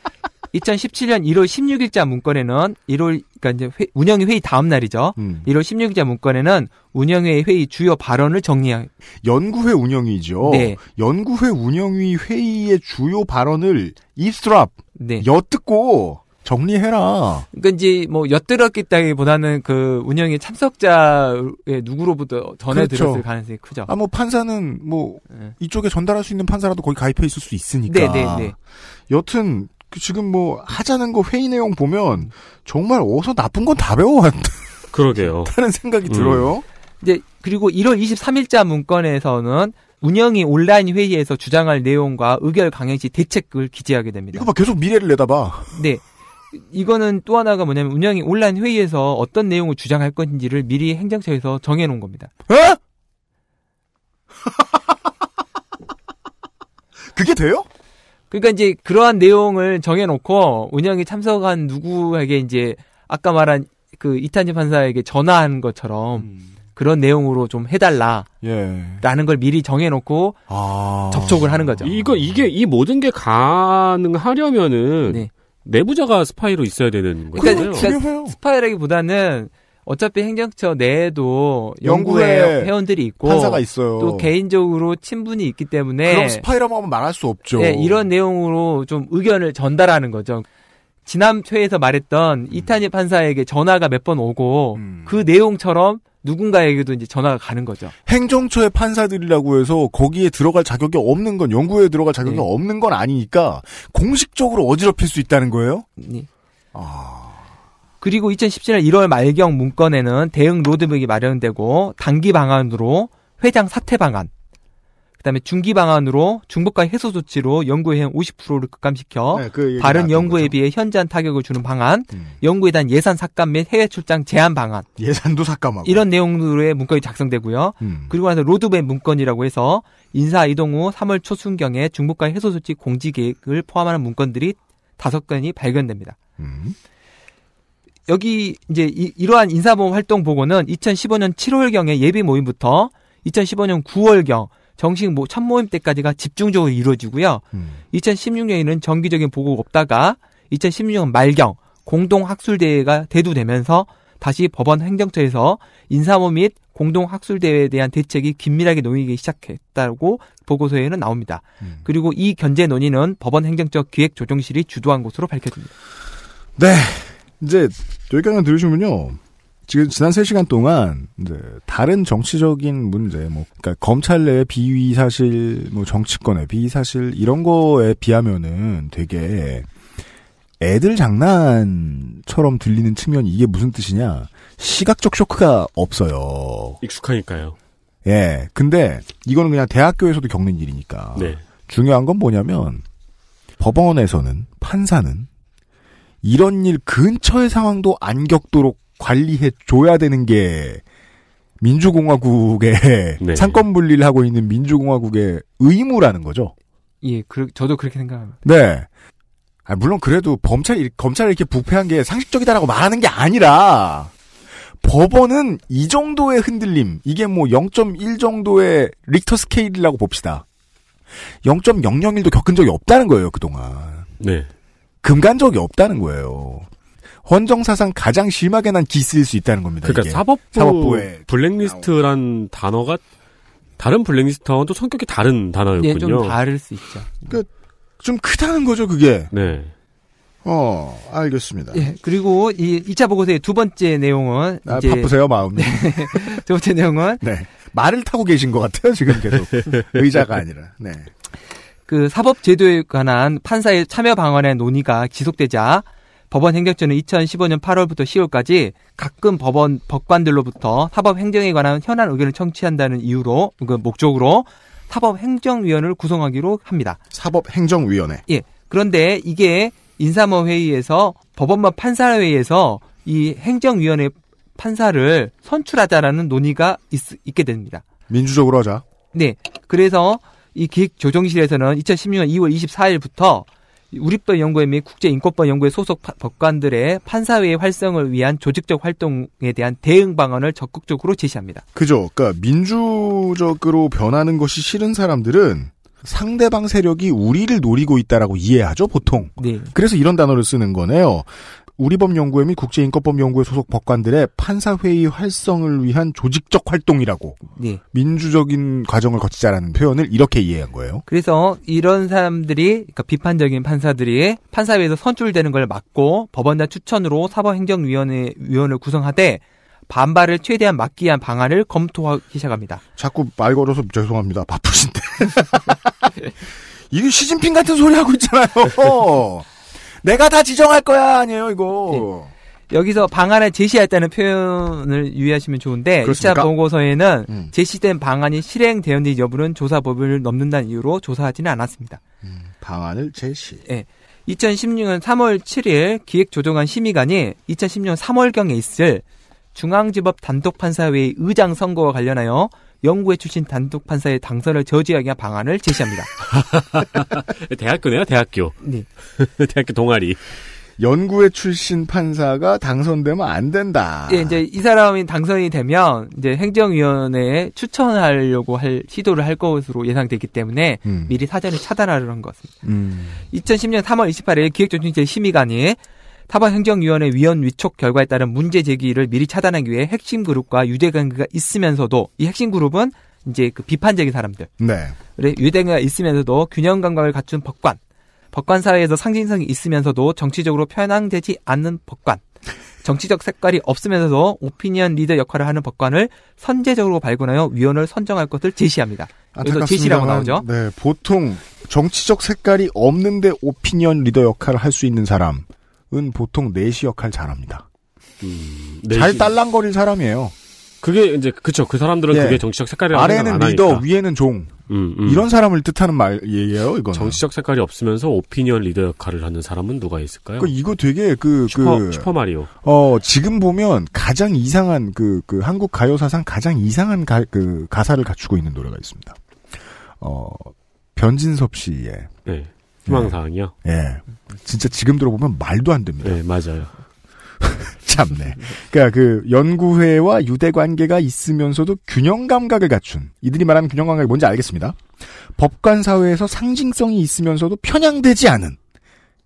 [SPEAKER 8] 2017년 1월 16일자 문건에는 1월 그러니까 이제 회- 운영위 회의 다음 날이죠.
[SPEAKER 2] 음.
[SPEAKER 8] 1월 16일자 문건에는 운영회 회의 주요 발언을 정리한
[SPEAKER 2] 연구회 운영위죠.
[SPEAKER 8] 네.
[SPEAKER 2] 연구회 운영위 회의의 주요 발언을 입스트랍
[SPEAKER 8] 네.
[SPEAKER 2] 엿듣고 정리해라.
[SPEAKER 8] 그러니까 이제 뭐 엿들었겠다기보다는 그 운영회 참석자의 누구로부터 전해 들었을
[SPEAKER 2] 그렇죠.
[SPEAKER 8] 가능성이 크죠.
[SPEAKER 2] 아 뭐 판사는 뭐
[SPEAKER 8] 네.
[SPEAKER 2] 이쪽에 전달할 수 있는 판사라도 거기 가입해 있을 수 있으니까.
[SPEAKER 8] 네, 네, 네.
[SPEAKER 2] 여튼 그 지금 뭐 하자는 거 회의 내용 보면 정말 어서 나쁜 건 다 배워왔다는
[SPEAKER 3] 그러게요. [LAUGHS]
[SPEAKER 2] 생각이
[SPEAKER 3] 음.
[SPEAKER 2] 들어요.
[SPEAKER 8] 이제 그리고 1월 23일자 문건에서는 운영이 온라인 회의에서 주장할 내용과 의결 강행 시 대책을 기재하게 됩니다.
[SPEAKER 2] 이거 봐 계속 미래를 내다봐.
[SPEAKER 8] 네. 이거는 또 하나가 뭐냐면 운영이 온라인 회의에서 어떤 내용을 주장할 건지를 미리 행정처에서 정해놓은 겁니다.
[SPEAKER 2] 에? [LAUGHS] 그게 돼요?
[SPEAKER 8] 그러니까 이제 그러한 내용을 정해놓고 운영위 참석한 누구에게 이제 아까 말한 그 이탄희 판사에게 전화한 것처럼 그런 내용으로 좀 해달라라는
[SPEAKER 2] 예.
[SPEAKER 8] 걸 미리 정해놓고
[SPEAKER 2] 아.
[SPEAKER 8] 접촉을 하는 거죠.
[SPEAKER 3] 이거 이게 이 모든 게 가능하려면은
[SPEAKER 8] 네.
[SPEAKER 3] 내부자가 스파이로 있어야 되는
[SPEAKER 8] 그러니까
[SPEAKER 3] 거잖아요.
[SPEAKER 8] 그러니까
[SPEAKER 2] 중요해요.
[SPEAKER 8] 스파이라기보다는 어차피 행정처 내에도
[SPEAKER 2] 연구회
[SPEAKER 8] 연구회 회원들이 있고
[SPEAKER 2] 판사가 있어요.
[SPEAKER 8] 또 개인적으로 친분이 있기 때문에
[SPEAKER 2] 그럼 스파이라고 하면 말할 수 없죠.
[SPEAKER 8] 네, 이런 내용으로 좀 의견을 전달하는 거죠. 지난 회에서 말했던 이탄희 판사에게 전화가 몇 번 오고
[SPEAKER 2] 음.
[SPEAKER 8] 그 내용처럼 누군가에게도 이제 전화가 가는 거죠.
[SPEAKER 2] 행정처의 판사들이라고 해서 거기에 들어갈 자격이 없는 건 연구회에 들어갈 자격이
[SPEAKER 8] 네.
[SPEAKER 2] 없는 건 아니니까 공식적으로 어지럽힐 수 있다는 거예요.
[SPEAKER 8] 네.
[SPEAKER 2] 아.
[SPEAKER 8] 그리고 2017년 1월 말경 문건에는 대응 로드맵이 마련되고 단기 방안으로 회장 사퇴 방안, 그다음에 중기 방안으로 중복가입 해소 조치로 연구회원 50%를 급감시켜
[SPEAKER 2] 네, 그
[SPEAKER 8] 다른 연구에
[SPEAKER 2] 거죠.
[SPEAKER 8] 비해 현저한 타격을 주는 방안,
[SPEAKER 2] 음.
[SPEAKER 8] 연구에 대한 예산 삭감 및 해외 출장 제한 방안
[SPEAKER 2] 예산도 삭감하고
[SPEAKER 8] 이런 내용으로의 문건이 작성되고요.
[SPEAKER 2] 음.
[SPEAKER 8] 그리고 나서 로드맵 문건이라고 해서 인사 이동 후 3월 초순경에 중복과 해소 조치 공지 계획을 포함하는 문건들이 다섯 건이 발견됩니다.
[SPEAKER 2] 음.
[SPEAKER 8] 여기 이제 이, 러한 인사보험 활동 보고는 2015년 7월경에 예비 모임부터 2015년 9월경 정식 모, 첫 모임 때까지가 집중적으로 이루어지고요.
[SPEAKER 2] 음.
[SPEAKER 8] 2016년에는 정기적인 보고가 없다가 2016년 말경 공동 학술 대회가 대두되면서 다시 법원 행정처에서 인사모 및 공동 학술 대회에 대한 대책이 긴밀하게 논의기 시작했다고 보고서에는 나옵니다.
[SPEAKER 2] 음.
[SPEAKER 8] 그리고 이 견제 논의는 법원 행정처 기획조정실이 주도한 것으로 밝혀집니다.
[SPEAKER 2] 네. 이제 여기까지만 들으시면요. 지금 지난 3시간 동안 이제 다른 정치적인 문제 뭐 그러니까 검찰 내 비위 사실 뭐 정치권의 비위 사실 이런 거에 비하면은 되게 애들 장난처럼 들리는 측면이 이게 무슨 뜻이냐? 시각적 쇼크가 없어요.
[SPEAKER 3] 익숙하니까요.
[SPEAKER 2] 예. 근데 이거는 그냥 대학교에서도 겪는 일이니까.
[SPEAKER 3] 네.
[SPEAKER 2] 중요한 건 뭐냐면 법원에서는 판사는 이런 일 근처의 상황도 안 겪도록 관리해 줘야 되는 게 민주공화국의 [LAUGHS]
[SPEAKER 3] 네.
[SPEAKER 2] 상권 분리를 하고 있는 민주공화국의 의무라는 거죠.
[SPEAKER 8] 예, 그, 저도 그렇게 생각합니다.
[SPEAKER 2] 네. 아, 물론 그래도 범찰 검찰이 이렇게 부패한 게 상식적이다라고 말하는 게 아니라 법원은 이 정도의 흔들림 이게 뭐 0.1 정도의 리히터 스케일이라고 봅시다. 0.001도 겪은 적이 없다는 거예요 그동안.
[SPEAKER 3] 네.
[SPEAKER 2] 금간 적이 없다는 거예요. 헌정사상 가장 심하게 난 기스일 수 있다는 겁니다.
[SPEAKER 3] 그러니까
[SPEAKER 2] 이게.
[SPEAKER 3] 사법부
[SPEAKER 2] 사법부에
[SPEAKER 3] 블랙리스트란 단어가 다른 블랙리스트와는 또 성격이 다른 단어였군요.
[SPEAKER 8] 예, 좀 다를 수 있죠.
[SPEAKER 2] 좀 크다는 거죠, 그게.
[SPEAKER 3] 네.
[SPEAKER 2] 어, 알겠습니다.
[SPEAKER 8] 예, 그리고 이 2차 보고서의 두 번째 내용은
[SPEAKER 2] 아,
[SPEAKER 8] 이제
[SPEAKER 2] 바쁘세요, 마음이. [LAUGHS]
[SPEAKER 8] 두 번째 내용은
[SPEAKER 2] 네. 말을 타고 계신 것 같아요, 지금 계속. [LAUGHS] 의자가 아니라. 네.
[SPEAKER 8] 그 사법 제도에 관한 판사의 참여 방안의 논의가 지속되자 법원 행정처는 2015년 8월부터 10월까지 가끔 법원 법관들로부터 사법 행정에 관한 현안 의견을 청취한다는 이유로 그 목적으로 사법 행정위원회를 구성하기로 합니다.
[SPEAKER 2] 사법 행정위원회.
[SPEAKER 8] 예. 그런데 이게 인사모 회의에서 법원만 판사회의에서 이 행정위원회 판사를 선출하자라는 논의가 있, 있게 됩니다.
[SPEAKER 2] 민주적으로 하자.
[SPEAKER 8] 네. 그래서 이 기획조정실에서는 2016년 2월 24일부터 우리법 연구회 및 국제인권법 연구회 소속 파- 법관들의 판사회의 활성을 위한 조직적 활동에 대한 대응 방안을 적극적으로 제시합니다.
[SPEAKER 2] 그죠. 그러니까 민주적으로 변하는 것이 싫은 사람들은 상대방 세력이 우리를 노리고 있다라고 이해하죠, 보통.
[SPEAKER 8] 네.
[SPEAKER 2] 그래서 이런 단어를 쓰는 거네요. 우리법연구회 및 국제인권법연구회 소속 법관들의 판사회의 활성을 위한 조직적 활동이라고
[SPEAKER 8] 네.
[SPEAKER 2] 민주적인 과정을 거치자라는 표현을 이렇게 이해한 거예요.
[SPEAKER 8] 그래서 이런 사람들이 그러니까 비판적인 판사들이 판사회에서 선출되는 걸 막고 법원장 추천으로 사법행정위원회 위원을 구성하되 반발을 최대한 막기 위한 방안을 검토하기 시작합니다.
[SPEAKER 2] 자꾸 말 걸어서 죄송합니다. 바쁘신데. [LAUGHS] 이게 시진핑 같은 소리 하고 있잖아요. [LAUGHS] 내가 다 지정할 거야 아니에요 이거.
[SPEAKER 8] 여기서 방안을 제시했다는 표현을 유의하시면 좋은데
[SPEAKER 2] 그렇습니까?
[SPEAKER 8] 2차 보고서에는
[SPEAKER 2] 음.
[SPEAKER 8] 제시된 방안이 실행되었는지 여부는 조사 법을 넘는다는 이유로 조사하지는 않았습니다.
[SPEAKER 2] 방안을 제시.
[SPEAKER 8] 2016년 3월 7일 기획조정안 심의관이 2016년 3월경에 있을 중앙지법 단독판사회의 의장 선거와 관련하여 연구회 출신 단독 판사의 당선을 저지하기 위한 방안을 제시합니다. [LAUGHS]
[SPEAKER 3] 대학교네요, 대학교.
[SPEAKER 8] 네. [LAUGHS]
[SPEAKER 3] 대학교 동아리.
[SPEAKER 2] 연구회 출신 판사가 당선되면 안 된다.
[SPEAKER 8] 예, 이제 이 사람이 당선이 되면 이제 행정위원회에 추천하려고 할 시도를 할 것으로 예상되기 때문에
[SPEAKER 2] 음.
[SPEAKER 8] 미리 사전에 차단하려는 것입니다.
[SPEAKER 2] 음.
[SPEAKER 8] 2010년 3월 28일 기획조정실 심의관이 타법행정위원회 위원 위촉 결과에 따른 문제 제기를 미리 차단하기 위해 핵심 그룹과 유대 관계가 있으면서도 이 핵심 그룹은 이제 그 비판적인 사람들,
[SPEAKER 2] 네.
[SPEAKER 8] 그래 유대 관계가 있으면서도 균형 감각을 갖춘 법관, 법관 사회에서 상징성이 있으면서도 정치적으로 편향되지 않는 법관, 정치적 색깔이 없으면서도 오피니언 리더 역할을 하는 법관을 선제적으로 발굴하여 위원을 선정할 것을 제시합니다. 여기서 제시라고 나오죠.
[SPEAKER 2] 네, 보통 정치적 색깔이 없는데 오피니언 리더 역할을 할 수 있는 사람 은 보통 내시 역할 잘합니다.
[SPEAKER 3] 네,
[SPEAKER 2] 잘
[SPEAKER 3] 시-
[SPEAKER 2] 딸랑거릴 사람이에요.
[SPEAKER 3] 그게 이제 그쵸. 그 사람들은
[SPEAKER 2] 예.
[SPEAKER 3] 그게 정치적 색깔이라고
[SPEAKER 2] 아래는
[SPEAKER 3] 안
[SPEAKER 2] 리더,
[SPEAKER 3] 하니까.
[SPEAKER 2] 위에는 종.
[SPEAKER 3] 음, 음.
[SPEAKER 2] 이런 사람을 뜻하는 말이에요, 이거는.
[SPEAKER 3] 정치적 색깔이 없으면서 오피니언 리더 역할을 하는 사람은 누가 있을까요?
[SPEAKER 2] 그 이거 되게 그,
[SPEAKER 3] 슈퍼,
[SPEAKER 2] 그,
[SPEAKER 3] 슈퍼 마리오.
[SPEAKER 2] 어, 지금 보면 가장 이상한 그, 그 한국 가요 사상 가장 이상한 가, 그 가사를 갖추고 있는 노래가 있습니다. 어, 변진섭 씨의,
[SPEAKER 3] 네. 희망사항이요.
[SPEAKER 2] 예. 진짜 지금 들어보면 말도 안 됩니다.
[SPEAKER 3] 네, 맞아요. [LAUGHS]
[SPEAKER 2] 참네. 그러니까 그 연구회와 유대 관계가 있으면서도 균형 감각을 갖춘 이들이 말하는 균형 감각이 뭔지 알겠습니다. 법관 사회에서 상징성이 있으면서도 편향되지 않은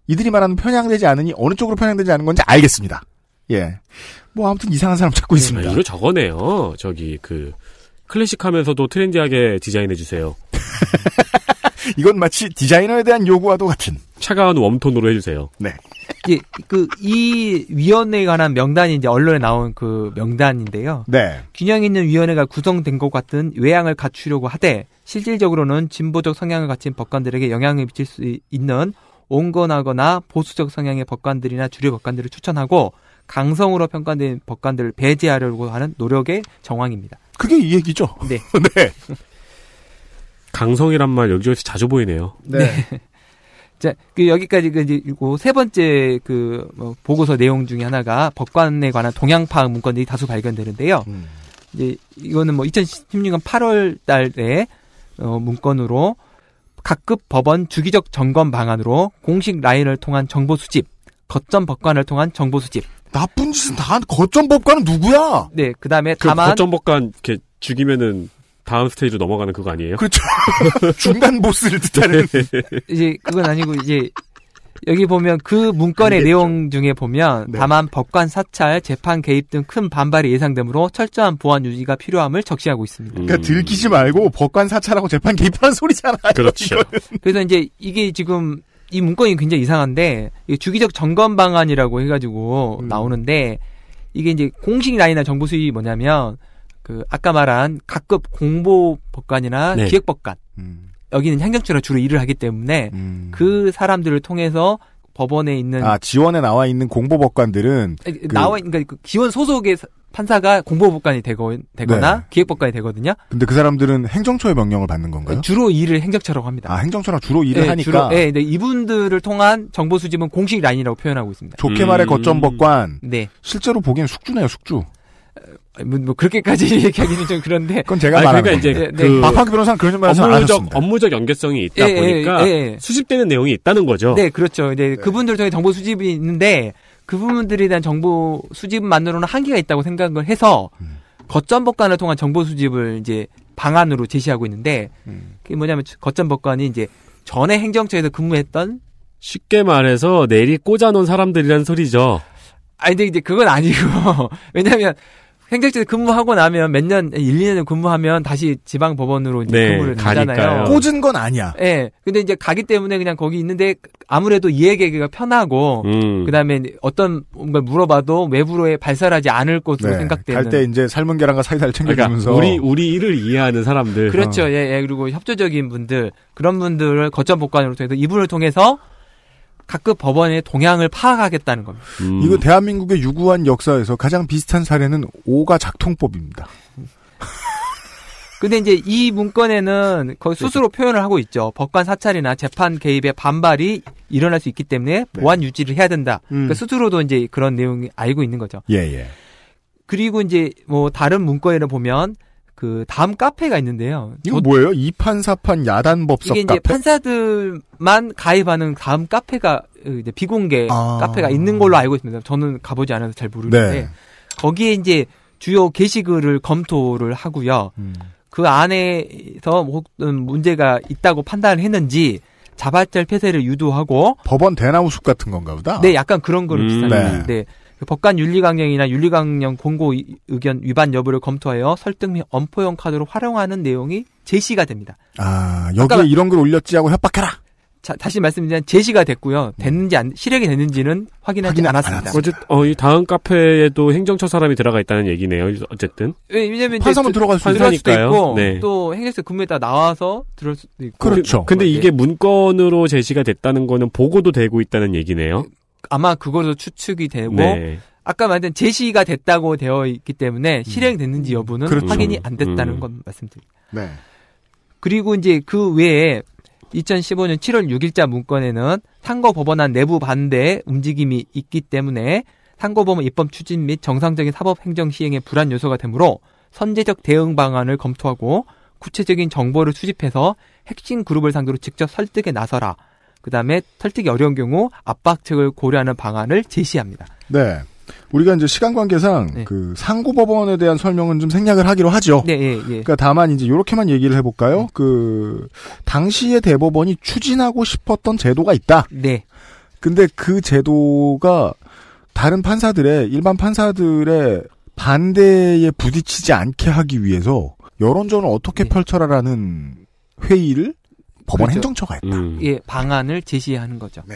[SPEAKER 2] 이들이 말하는 편향되지 않으니 어느 쪽으로 편향되지 않은 건지 알겠습니다. 예. 뭐 아무튼 이상한 사람 찾고
[SPEAKER 3] 아,
[SPEAKER 2] 있습니다.
[SPEAKER 3] 이거 저거네요. 저기 그 클래식하면서도 트렌디하게 디자인해 주세요. [LAUGHS]
[SPEAKER 2] 이건 마치 디자이너에 대한 요구와도 같은.
[SPEAKER 3] 차가운 웜톤으로 해주세요.
[SPEAKER 2] 네.
[SPEAKER 8] 이제 그이 위원회에 관한 명단이 이제 언론에 나온 그 명단인데요.
[SPEAKER 2] 네.
[SPEAKER 8] 균형 있는 위원회가 구성된 것 같은 외양을 갖추려고 하되 실질적으로는 진보적 성향을 가진 법관들에게 영향을 미칠 수 있는 온건하거나 보수적 성향의 법관들이나 주류 법관들을 추천하고 강성으로 평가된 법관들을 배제하려고 하는 노력의 정황입니다.
[SPEAKER 2] 그게 이 얘기죠.
[SPEAKER 8] 네. [LAUGHS]
[SPEAKER 2] 네.
[SPEAKER 3] 강성이란 말 여기저기서 자주 보이네요.
[SPEAKER 2] 네. [LAUGHS]
[SPEAKER 8] 자, 그 여기까지 그 이제 이거 세 번째 그 뭐, 보고서 내용 중에 하나가 법관에 관한 동향 파악 문건들이 다수 발견되는데요.
[SPEAKER 2] 음.
[SPEAKER 8] 이제 이거는 뭐 2016년 8월 달에 어, 문건으로 각급 법원 주기적 점검 방안으로 공식 라인을 통한 정보 수집, 거점 법관을 통한 정보 수집.
[SPEAKER 2] 나쁜 짓은 다 한 거점 법관은 누구야?
[SPEAKER 8] 네, 그다음에
[SPEAKER 3] 그
[SPEAKER 8] 다만
[SPEAKER 3] 거점 법관 이렇게 죽이면은 다음 스테이지로 넘어가는 그거 아니에요?
[SPEAKER 2] 그렇죠. [LAUGHS] 중간 보스를 뜻하는. [LAUGHS]
[SPEAKER 8] 이제 그건 아니고 이제 여기 보면 그 문건의
[SPEAKER 2] 알겠죠.
[SPEAKER 8] 내용 중에 보면
[SPEAKER 2] 네.
[SPEAKER 8] 다만 법관 사찰, 재판 개입 등 큰 반발이 예상되므로 철저한 보안 유지가 필요함을 적시하고 있습니다.
[SPEAKER 3] 음.
[SPEAKER 2] 그러니까 들키지 말고 법관 사찰하고 재판 개입하는 소리잖아요.
[SPEAKER 3] 그렇죠.
[SPEAKER 8] 그래서 이제 이게 지금 이 문건이 굉장히 이상한데 주기적 점검 방안이라고 해가지고
[SPEAKER 2] 음.
[SPEAKER 8] 나오는데 이게 이제 공식 라인이나 정보 수입이 뭐냐면 그 아까 말한 각급 공보 법관이나
[SPEAKER 3] 네.
[SPEAKER 8] 기획 법관
[SPEAKER 2] 음,
[SPEAKER 8] 여기는 행정처로 주로 일을 하기 때문에
[SPEAKER 2] 음.
[SPEAKER 8] 그 사람들을 통해서 법원에 있는
[SPEAKER 2] 아 지원에 나와 있는 공보법관들은
[SPEAKER 8] 아니, 나와 그러니까 그 기원 소속의 사- 판사가 공보법관이 되거, 되거나
[SPEAKER 2] 네.
[SPEAKER 8] 기획법관이 되거든요.
[SPEAKER 2] 근데 그 사람들은 행정처의 명령을 받는 건가요?
[SPEAKER 8] 주로 일을 행정처라고 합니다.
[SPEAKER 2] 아 행정처랑 주로 일을
[SPEAKER 8] 예,
[SPEAKER 2] 하니까
[SPEAKER 8] 주로, 예, 네, 이분들을 통한 정보 수집은 공식 라인이라고 표현하고 있습니다.
[SPEAKER 2] 좋게
[SPEAKER 3] 음.
[SPEAKER 2] 말해 거점 법관
[SPEAKER 8] 네.
[SPEAKER 2] 실제로 보기엔 숙주네요 숙주.
[SPEAKER 8] 뭐, 뭐 그렇게까지 [LAUGHS] 얘기하기는 좀 그런데
[SPEAKER 2] 그건 제가
[SPEAKER 3] 아니,
[SPEAKER 2] 말하는
[SPEAKER 3] 그러니까 이제
[SPEAKER 2] 겁니다.
[SPEAKER 8] 네,
[SPEAKER 3] 그
[SPEAKER 2] 박학기 변호사는 그런 말씀 안
[SPEAKER 3] 업무적
[SPEAKER 2] 하셨습니다.
[SPEAKER 3] 업무적 연계성이 있다
[SPEAKER 8] 예, 예,
[SPEAKER 3] 보니까
[SPEAKER 8] 예, 예.
[SPEAKER 3] 수집되는 내용이 있다는 거죠.
[SPEAKER 8] 네, 그렇죠. 이제 그분들 통해 정보 수집이 있는데 그 부분들에 대한 정보 수집만으로는 한계가 있다고 생각을 해서
[SPEAKER 2] 음.
[SPEAKER 8] 거점 법관을 통한 정보 수집을 이제 방안으로 제시하고 있는데
[SPEAKER 2] 음.
[SPEAKER 8] 그게 뭐냐면 거점 법관이 이제 전에 행정처에서 근무했던
[SPEAKER 3] 쉽게 말해서 내리 꽂아놓은 사람들이란 소리죠.
[SPEAKER 8] 아니 근데 이제 그건 아니고 [LAUGHS] 왜냐면 행정처에서 근무하고 나면 몇 년, 1, 2년 근무하면 다시 지방 법원으로 이제
[SPEAKER 3] 네,
[SPEAKER 8] 근무를. 가잖아요.
[SPEAKER 2] 꽂은 건 아니야.
[SPEAKER 8] 예. 근데 이제 가기 때문에 그냥 거기 있는데 아무래도 이해계기가 편하고
[SPEAKER 3] 음.
[SPEAKER 8] 그다음에 어떤 뭔가 물어봐도 외부로에 발설하지 않을 것으로
[SPEAKER 2] 네.
[SPEAKER 8] 생각되는
[SPEAKER 2] 갈 때 이제 삶은 계란과 사이다를
[SPEAKER 3] 그러니까
[SPEAKER 2] 챙겨주면서
[SPEAKER 3] 우리 우리 일을 이해하는 사람들.
[SPEAKER 8] 그렇죠. 예, 예. 그리고 협조적인 분들 그런 분들을 거점 복관으로 통해서 이분을 통해서 각급 법원의 동향을 파악하겠다는 겁니다.
[SPEAKER 3] 음.
[SPEAKER 2] 이거 대한민국의 유구한 역사에서 가장 비슷한 사례는 오가 작통법입니다. [LAUGHS]
[SPEAKER 8] 근데 이제 이 문건에는 거의 스스로 표현을 하고 있죠. 법관 사찰이나 재판 개입의 반발이 일어날 수 있기 때문에
[SPEAKER 2] 네.
[SPEAKER 8] 보안 유지를 해야 된다.
[SPEAKER 2] 음.
[SPEAKER 8] 그러니까 스스로도 이제 그런 내용이 알고 있는 거죠.
[SPEAKER 2] 예, 예.
[SPEAKER 8] 그리고 이제 뭐 다른 문건에는 보면 그 다음 카페가 있는데요.
[SPEAKER 2] 이거
[SPEAKER 8] 저-
[SPEAKER 2] 뭐예요? 이판사판 야단 법석
[SPEAKER 8] 이게 이제
[SPEAKER 2] 카페?
[SPEAKER 8] 판사들만 가입하는 다음 카페가 이제 비공개
[SPEAKER 2] 아.
[SPEAKER 8] 카페가 있는 걸로 알고 있습니다. 저는 가보지 않아서 잘 모르는데
[SPEAKER 2] 네.
[SPEAKER 8] 거기에 이제 주요 게시글을 검토를 하고요.
[SPEAKER 2] 음.
[SPEAKER 8] 그 안에서 혹은 문제가 있다고 판단을 했는지 자발적 폐쇄를 유도하고
[SPEAKER 2] 법원 대나무숲 같은 건가 보다.
[SPEAKER 8] 네 약간 그런 거로
[SPEAKER 3] 음.
[SPEAKER 8] 비슷합니다. 네. 그 법관 윤리강령이나 윤리강령 공고 이- 의견 위반 여부를 검토하여 설득 및 엄포용 카드로 활용하는 내용이 제시가 됩니다.
[SPEAKER 2] 아, 여기에
[SPEAKER 8] 아까-
[SPEAKER 2] 이런 걸 올렸지 하고 협박해라.
[SPEAKER 8] 자, 다시 말씀드리면 제시가 됐고요. 됐는지 안, 실행이 됐는지는 확인하지 않았습니다.
[SPEAKER 3] 어쨌 어, 이 다음 카페에도 행정처 사람이 들어가 있다는 얘기네요. 어쨌든.
[SPEAKER 8] 왜- 왜냐면
[SPEAKER 2] 판사만
[SPEAKER 8] 그-
[SPEAKER 2] 들어갈 수
[SPEAKER 8] 들어갈 수도
[SPEAKER 3] 판사니까요.
[SPEAKER 8] 있고
[SPEAKER 3] 네.
[SPEAKER 8] 또 행정처 근무에다 나와서 들을 수도 있고
[SPEAKER 2] 그렇죠.
[SPEAKER 3] 근데
[SPEAKER 8] 네.
[SPEAKER 3] 이게 문건으로 제시가 됐다는 거는 보고도 되고 있다는 얘기네요.
[SPEAKER 8] 아마 그걸로 추측이 되고
[SPEAKER 3] 네.
[SPEAKER 8] 아까 말한 제시가 됐다고 되어 있기 때문에 실행됐는지 여부는
[SPEAKER 2] 그렇죠.
[SPEAKER 8] 확인이 안 됐다는
[SPEAKER 3] 음.
[SPEAKER 8] 건 말씀드립니다.
[SPEAKER 2] 네.
[SPEAKER 8] 그리고 이제 그 외에 2015년 7월 6일자 문건에는 상고법원안 내부 반대 움직임이 있기 때문에 상고법원 입법 추진 및 정상적인 사법 행정 시행의 불안 요소가 되므로 선제적 대응 방안을 검토하고 구체적인 정보를 수집해서 핵심 그룹을 상대로 직접 설득에 나서라. 그 다음에 설득이 어려운 경우 압박책을 고려하는 방안을 제시합니다.
[SPEAKER 2] 네. 우리가 이제 시간 관계상
[SPEAKER 8] 네.
[SPEAKER 2] 그 상고 법원에 대한 설명은 좀 생략을 하기로 하죠.
[SPEAKER 8] 네, 예, 예.
[SPEAKER 2] 그러니까 다만 이제 이렇게만 얘기를 해볼까요? 그 당시의 대법원이 추진하고 싶었던 제도가 있다.
[SPEAKER 8] 네.
[SPEAKER 2] 근데 그 제도가 다른 판사들의 일반 판사들의 반대에 부딪히지 않게 하기 위해서 여론전을 어떻게
[SPEAKER 8] 네.
[SPEAKER 2] 펼쳐라라는 회의를 법원
[SPEAKER 8] 그렇죠.
[SPEAKER 2] 행정처가 했다.
[SPEAKER 3] 음.
[SPEAKER 8] 예, 방안을 제시하는 거죠.
[SPEAKER 2] 네.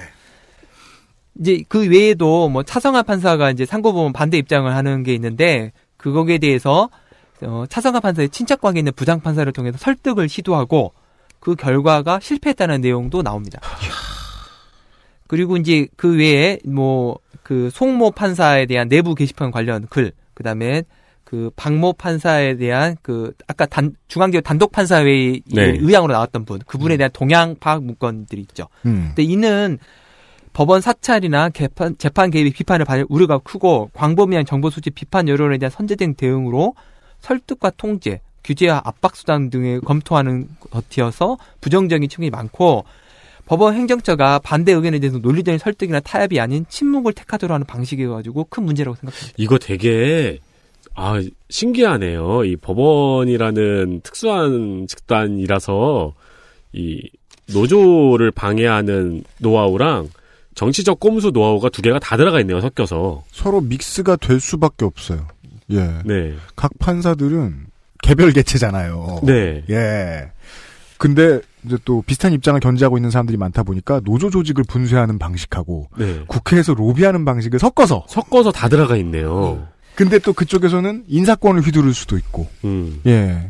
[SPEAKER 8] 이제 그 외에도 뭐 차성화 판사가 이제 상고법원 반대 입장을 하는 게 있는데 그거에 대해서 어, 차성화 판사의 친척 관계 있는 부장 판사를 통해서 설득을 시도하고 그 결과가 실패했다는 내용도 나옵니다. [LAUGHS] 그리고 이제 그 외에 뭐 그 송모 판사에 대한 내부 게시판 관련 글, 그다음에 그 박모 판사에 대한 그 아까 단 중앙지법 단독 판사회의
[SPEAKER 3] 네.
[SPEAKER 8] 의향으로 나왔던 분, 그분에 대한 동향 파악 문건들이 있죠.
[SPEAKER 2] 음.
[SPEAKER 8] 근데 이는 법원 사찰이나 개판, 재판 개입 비판을 받을 우려가 크고 광범위한 정보 수집 비판 여론에 대한 선제된 대응으로 설득과 통제, 규제와 압박 수단 등을 검토하는 것이어서 부정적인 측면이 많고 법원 행정처가 반대 의견에 대해서 논리적인 설득이나 타협이 아닌 침묵을 택하도록 하는 방식이어가지고 큰 문제라고 생각합니다.
[SPEAKER 3] 이거 되게 아 신기하네요. 이 법원이라는 특수한 집단이라서 이 노조를 방해하는 노하우랑 정치적 꼼수 노하우가 두 개가 다 들어가 있네요, 섞여서.
[SPEAKER 2] 서로 믹스가 될 수밖에 없어요. 예.
[SPEAKER 3] 네.
[SPEAKER 2] 각 판사들은 개별 개체잖아요.
[SPEAKER 3] 네.
[SPEAKER 2] 예. 근데 이제 또 비슷한 입장을 견지하고 있는 사람들이 많다 보니까 노조 조직을 분쇄하는 방식하고
[SPEAKER 3] 네.
[SPEAKER 2] 국회에서 로비하는 방식을 섞어서
[SPEAKER 3] 섞어서 다 들어가 있네요.
[SPEAKER 2] 근데 또 그쪽에서는 인사권을 휘두를 수도 있고.
[SPEAKER 3] 음.
[SPEAKER 2] 예.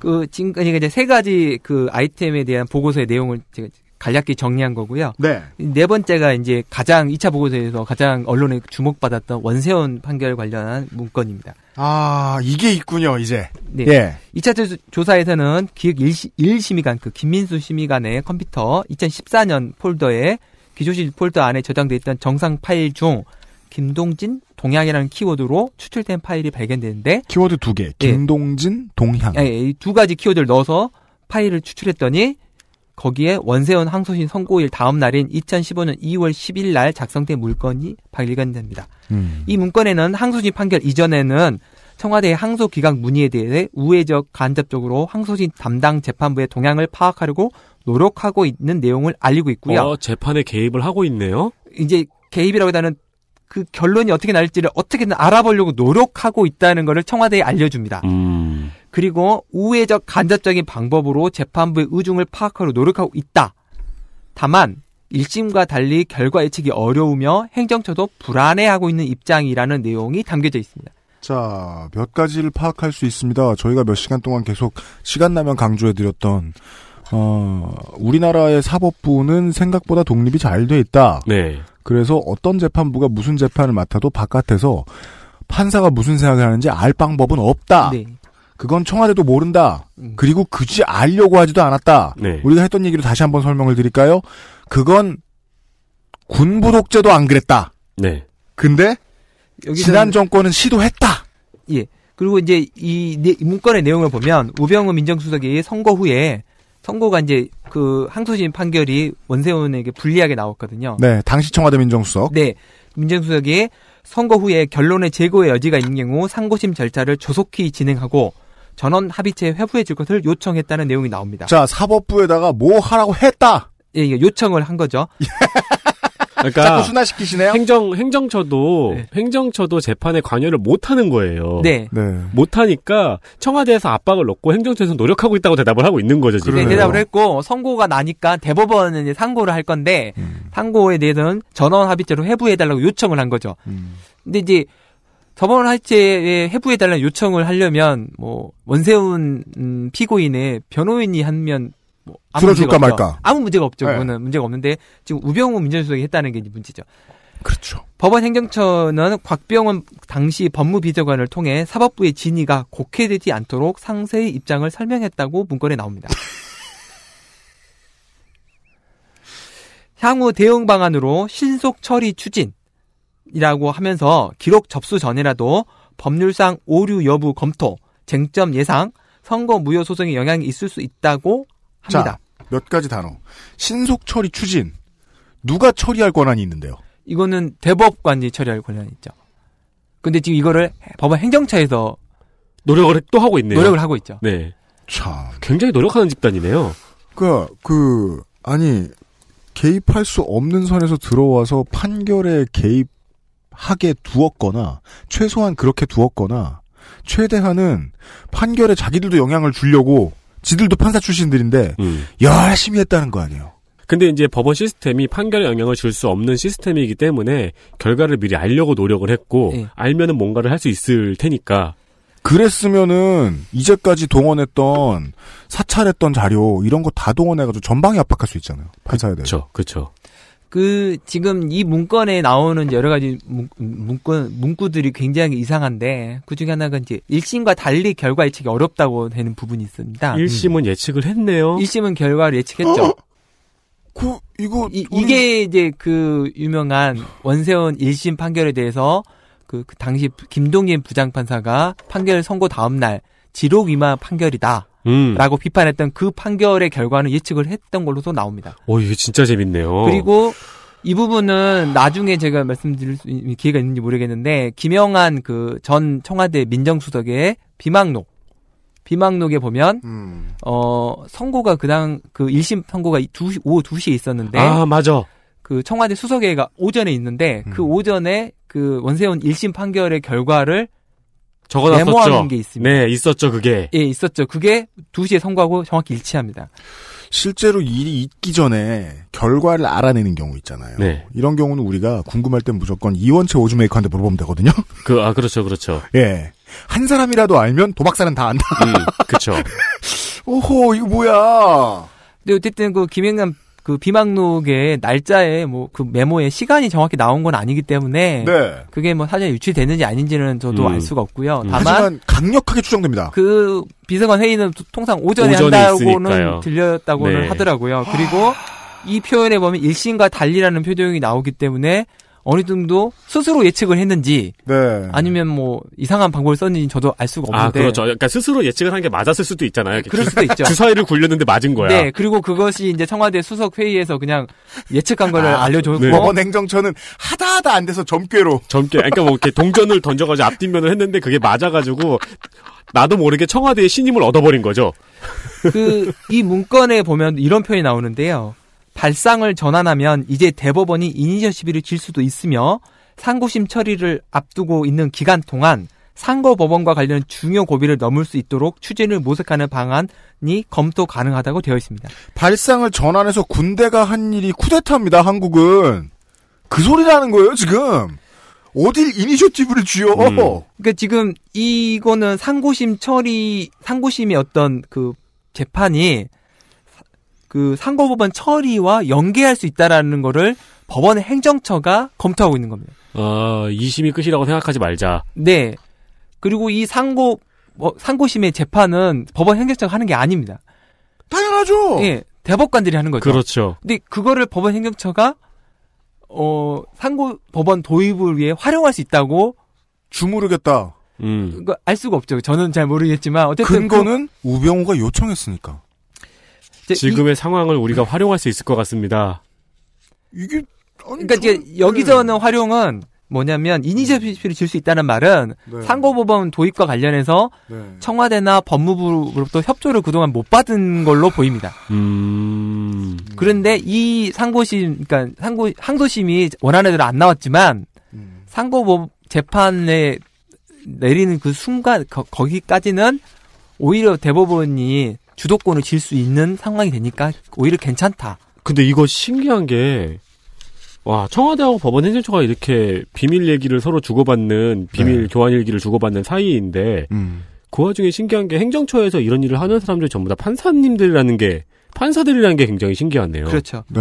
[SPEAKER 8] 그 지금까지 이제 세 가지 그 아이템에 대한 보고서의 내용을 제가 간략히 정리한 거고요.
[SPEAKER 2] 네.
[SPEAKER 8] 네 번째가 이제 가장 2차 보고서에서 가장 언론에 주목받았던 원세훈 판결 관련한 문건입니다.
[SPEAKER 2] 아, 이게 있군요, 이제.
[SPEAKER 8] 네.
[SPEAKER 2] 예.
[SPEAKER 8] 2차 조- 조사에서는 기획 1심의관, 그 김민수 심의관의 컴퓨터 2014년 폴더에 기조실 폴더 안에 저장돼 있던 정상 파일 중 김동진 동향이라는 키워드로 추출된 파일이 발견되는데
[SPEAKER 2] 키워드 두 개. 김동진, 동향.
[SPEAKER 8] 예, 이두 가지 키워드를 넣어서 파일을 추출했더니 거기에 원세훈 항소심 선고일 다음 날인 2015년 2월 10일 날 작성된 문건이 발견됩니다.
[SPEAKER 2] 음.
[SPEAKER 8] 이 문건에는 항소심 판결 이전에는 청와대의 항소 기각 문의에 대해 우회적 간접적으로 항소심 담당 재판부의 동향을 파악하려고 노력하고 있는 내용을 알리고 있고요.
[SPEAKER 3] 어, 재판에 개입을 하고 있네요.
[SPEAKER 8] 이제 개입이라기보다는 그 결론이 어떻게 날지를 어떻게든 알아보려고 노력하고 있다는 것을 청와대에 알려줍니다.
[SPEAKER 3] 음.
[SPEAKER 8] 그리고 우회적 간접적인 방법으로 재판부의 의중을 파악하려 노력하고 있다. 다만 1심과 달리 결과 예측이 어려우며 행정처도 불안해하고 있는 입장이라는 내용이 담겨져 있습니다.
[SPEAKER 2] 자, 몇 가지를 파악할 수 있습니다. 저희가 몇 시간 동안 계속 시간 나면 강조해드렸던, 어, 우리나라의 사법부는 생각보다 독립이 잘 돼 있다.
[SPEAKER 3] 네.
[SPEAKER 2] 그래서 어떤 재판부가 무슨 재판을 맡아도 바깥에서 판사가 무슨 생각을 하는지 알 방법은 없다.
[SPEAKER 8] 네.
[SPEAKER 2] 그건 청와대도 모른다.
[SPEAKER 8] 음.
[SPEAKER 2] 그리고 굳이 알려고 하지도 않았다.
[SPEAKER 3] 네.
[SPEAKER 2] 우리가 했던 얘기를 다시 한번 설명을 드릴까요? 그건 군부 독재도 안 그랬다.
[SPEAKER 3] 네.
[SPEAKER 2] 근데
[SPEAKER 8] 여기서는-
[SPEAKER 2] 지난 정권은 시도했다.
[SPEAKER 8] 예. 그리고 이제 이 문건의 내용을 보면 우병우 민정수석이 선거 후에 선거가 이제 그 항소심 판결이 원세훈에게 불리하게 나왔거든요.
[SPEAKER 2] 네, 당시 청와대 민정수석.
[SPEAKER 8] 네. 민정수석이 선거 후에 결론의 재고의 여지가 있는 경우 상고심 절차를 조속히 진행하고 전원 합의체 회부해 줄 것을 요청했다는 내용이 나옵니다.
[SPEAKER 2] 자, 사법부에다가 뭐 하라고 했다.
[SPEAKER 8] 예, 이게 요청을 한 거죠. [LAUGHS]
[SPEAKER 3] 그러니까
[SPEAKER 2] 자꾸 순화시키시네요.
[SPEAKER 3] 행정 행정처도 행정처도 재판에 관여를 못 하는 거예요.
[SPEAKER 8] 네.
[SPEAKER 2] 네.
[SPEAKER 3] 못 하니까 청와대에서 압박을 넣고 행정처에서 노력하고 있다고 대답을 하고 있는 거죠, 지금.
[SPEAKER 8] 네, 대답을 했고 선고가 나니까 대법원은 이제 상고를 할 건데
[SPEAKER 2] 음.
[SPEAKER 8] 상고에 대해서는 전원 합의체로 회부해 달라고 요청을 한 거죠.
[SPEAKER 2] 음.
[SPEAKER 8] 근데 이제 전원 합의체에 회부해 달라는 요청을 하려면 뭐 원세훈 음, 피고인의 변호인이 하면 뭐 아무
[SPEAKER 2] 들어줄까. 말까.
[SPEAKER 8] 아무 문제가 없죠.
[SPEAKER 2] 네.
[SPEAKER 8] 그거는 문제가 없는데 지금 우병우 민정수석이 했다는 게 문제죠.
[SPEAKER 2] 그렇죠.
[SPEAKER 8] 법원 행정처는 곽병원 당시 법무비서관을 통해 사법부의 진위가 곡해되지 않도록 상세히 입장을 설명했다고 문건에 나옵니다. [LAUGHS] 향후 대응 방안으로 신속 처리 추진이라고 하면서 기록 접수 전이라도 법률상 오류 여부 검토, 쟁점 예상, 선거 무효 소송에 영향이 있을 수 있다고 합니다.
[SPEAKER 2] 자, 몇 가지 단어. 신속 처리 추진. 누가 처리할 권한이 있는데요?
[SPEAKER 8] 이거는 대법관이 처리할 권한이 있죠. 근데 지금 이거를 법원 행정처에서
[SPEAKER 3] 노력을 또 하고 있네요.
[SPEAKER 8] 노력을 하고 있죠.
[SPEAKER 3] 네.
[SPEAKER 2] 참.
[SPEAKER 3] 굉장히 노력하는 집단이네요.
[SPEAKER 2] 그, 그, 아니, 개입할 수 없는 선에서 들어와서 판결에 개입하게 두었거나, 최소한 그렇게 두었거나, 최대한은 판결에 자기들도 영향을 주려고, 지들도 판사 출신들인데,
[SPEAKER 3] 음.
[SPEAKER 2] 열심히 했다는 거 아니에요.
[SPEAKER 3] 근데 이제 법원 시스템이 판결에 영향을 줄 수 없는 시스템이기 때문에 결과를 미리 알려고 노력을 했고
[SPEAKER 8] 예.
[SPEAKER 3] 알면은 뭔가를 할 수 있을 테니까
[SPEAKER 2] 그랬으면은, 이제까지 동원했던, 사찰했던 자료, 이런 거 다 동원해가지고 전방에 압박할 수 있잖아요. 판사에 대해서.
[SPEAKER 3] 그렇죠, 그렇죠.
[SPEAKER 8] 그 지금 이 문건에 나오는 여러 가지 문, 문건 문구들이 굉장히 이상한데 그 중에 하나가 이제 1심과 달리 결과 예측이 어렵다고 되는 부분이 있습니다.
[SPEAKER 3] 1심은 예측을 했네요.
[SPEAKER 8] 1심은 결과를 예측했죠.
[SPEAKER 2] 그, 이거,
[SPEAKER 8] 이, 이게 이제 그 유명한 원세훈 1심 판결에 대해서 그, 그 당시 김동인 부장판사가 판결 선고 다음 날 지록 위반 판결이다.
[SPEAKER 3] 음.
[SPEAKER 8] 라고 비판했던 그 판결의 결과는 예측을 했던 걸로도 나옵니다.
[SPEAKER 3] 오, 이게 진짜 재밌네요.
[SPEAKER 8] 그리고 이 부분은 나중에 제가 말씀드릴 수 있는 기회가 있는지 모르겠는데 김영한 그 전 청와대 민정수석의 비망록 비망록에 보면
[SPEAKER 2] 음.
[SPEAKER 8] 어 선고가 그당 그 1심 선고가 2시 오후 2시에 있었는데
[SPEAKER 3] 아, 맞아.
[SPEAKER 8] 그 청와대 수석회의가 오전에 있는데 그
[SPEAKER 2] 음.
[SPEAKER 8] 오전에 그 원세훈 1심 판결의 결과를
[SPEAKER 3] 적어놨었죠.
[SPEAKER 8] 메모하는 게 있습니다.
[SPEAKER 3] 네, 있었죠, 그게.
[SPEAKER 8] 예, 있었죠. 그게 2시에 선고하고 정확히 일치합니다.
[SPEAKER 2] 실제로 일이 있기 전에 결과를 알아내는 경우 있잖아요.
[SPEAKER 3] 네.
[SPEAKER 2] 이런 경우는 우리가 궁금할 땐 무조건 이원채 오즈메이커한테 물어보면 되거든요. [LAUGHS]
[SPEAKER 3] 그, 아, 그렇죠, 그렇죠.
[SPEAKER 2] 예. 한 사람이라도 알면 도박사는 다 안다.
[SPEAKER 3] 음, 그쵸. [LAUGHS]
[SPEAKER 2] 오호, 이거 뭐야.
[SPEAKER 8] 근데 어쨌든 그 김영남 그 비망록의 날짜에 뭐 그 메모에 시간이 정확히 나온 건 아니기 때문에
[SPEAKER 2] 네.
[SPEAKER 8] 그게 뭐 사전에 유출됐는지 아닌지는 저도
[SPEAKER 3] 음.
[SPEAKER 8] 알 수가 없고요.
[SPEAKER 3] 음.
[SPEAKER 8] 다만
[SPEAKER 2] 하지만 강력하게 추정됩니다.
[SPEAKER 8] 그 비서관 회의는 통상 오전에,
[SPEAKER 3] 오전에
[SPEAKER 8] 한다고는
[SPEAKER 3] 있으니까요.
[SPEAKER 8] 들렸다고는
[SPEAKER 3] 네.
[SPEAKER 8] 하더라고요. 그리고 이 표현에 보면 일신과 달리라는 표정이 나오기 때문에 어느 정도 스스로 예측을 했는지
[SPEAKER 2] 네.
[SPEAKER 8] 아니면 뭐 이상한 방법을 썼는지 저도 알 수가
[SPEAKER 3] 아,
[SPEAKER 8] 없는데
[SPEAKER 3] 그렇죠. 그러니까 스스로 예측을 한 게 맞았을 수도 있잖아요.
[SPEAKER 8] 그럴 수도 있죠.
[SPEAKER 3] 주사위를 굴렸는데 맞은 거야.
[SPEAKER 8] 네, 그리고 그것이 이제 청와대 수석 회의에서 그냥 예측한 거를
[SPEAKER 2] 아,
[SPEAKER 8] 알려줬고
[SPEAKER 3] 네.
[SPEAKER 2] 법원 행정처는 하다 하다 안 돼서 점괘로.
[SPEAKER 3] 젊게, 그러니까 뭐 이렇게 동전을 던져가지고 앞뒷면을 했는데 그게 맞아가지고 나도 모르게 청와대의 신임을 얻어버린 거죠.
[SPEAKER 8] 그 이 문건에 보면 이런 표현이 나오는데요. 발상을 전환하면 이제 대법원이 이니셔 시비를 질 수도 있으며 상고심 처리를 앞두고 있는 기간 동안 상고 법원과 관련 중요 고비를 넘을 수 있도록 추진을 모색하는 방안이 검토 가능하다고 되어 있습니다.
[SPEAKER 2] 발상을 전환해서 군대가 한 일이 쿠데타입니다, 한국은. 그 소리라는 거예요, 지금. 어딜 이니셔티브를 쥐어.
[SPEAKER 3] 음.
[SPEAKER 8] 그러니까 지금 이거는 상고심 처리 상고심의 어떤 그 재판이 그 상고법원 처리와 연계할 수 있다라는 거를 법원의 행정처가 검토하고 있는 겁니다.
[SPEAKER 3] 어, 이심이 끝이라고 생각하지 말자.
[SPEAKER 8] 네. 그리고 이 상고 뭐, 상고심의 재판은 법원 행정처가 하는 게 아닙니다.
[SPEAKER 2] 당연하죠.
[SPEAKER 8] 예. 대법관들이 하는 거죠.
[SPEAKER 3] 그렇죠.
[SPEAKER 8] 근데 그거를 법원 행정처가 어 상고 법원 도입을 위해 활용할 수 있다고
[SPEAKER 2] 주무르겠다.
[SPEAKER 3] 음.
[SPEAKER 8] 알 수가 없죠. 저는 잘 모르겠지만 어쨌든
[SPEAKER 2] 근거는 우병우가 요청했으니까.
[SPEAKER 3] 지금의 상황을 우리가 활용할 수 있을 것 같습니다.
[SPEAKER 2] 이게 아니,
[SPEAKER 8] 그러니까 이제
[SPEAKER 2] 저는-
[SPEAKER 8] 여기서 하는
[SPEAKER 2] 네.
[SPEAKER 8] 활용은 뭐냐면 이니셔티브를 줄수 있다는 말은
[SPEAKER 2] 네.
[SPEAKER 8] 상고법원 도입과 관련해서
[SPEAKER 2] 네.
[SPEAKER 8] 청와대나 법무부로부터 협조를 그동안 못 받은 걸로 보입니다.
[SPEAKER 3] 음.
[SPEAKER 8] 그런데 이 상고심, 그러니까 상고 항소심이 원하는 대로 안 나왔지만
[SPEAKER 2] 음.
[SPEAKER 8] 상고법 재판에 내리는 그 순간 거, 거기까지는 오히려 대법원이 주도권을 질 수 있는 상황이 되니까 오히려 괜찮다.
[SPEAKER 3] 근데 이거 신기한 게, 와, 청와대하고 법원 행정처가 이렇게 비밀 얘기를 서로 주고받는, 비밀
[SPEAKER 2] 네.
[SPEAKER 3] 교환 일기를 주고받는 사이인데,
[SPEAKER 2] 음.
[SPEAKER 3] 그 와중에 신기한 게 행정처에서 이런 일을 하는 사람들이 전부 다 판사님들이라는 게, 판사들이라는 게 굉장히 신기하네요.
[SPEAKER 8] 그렇죠.
[SPEAKER 2] 네.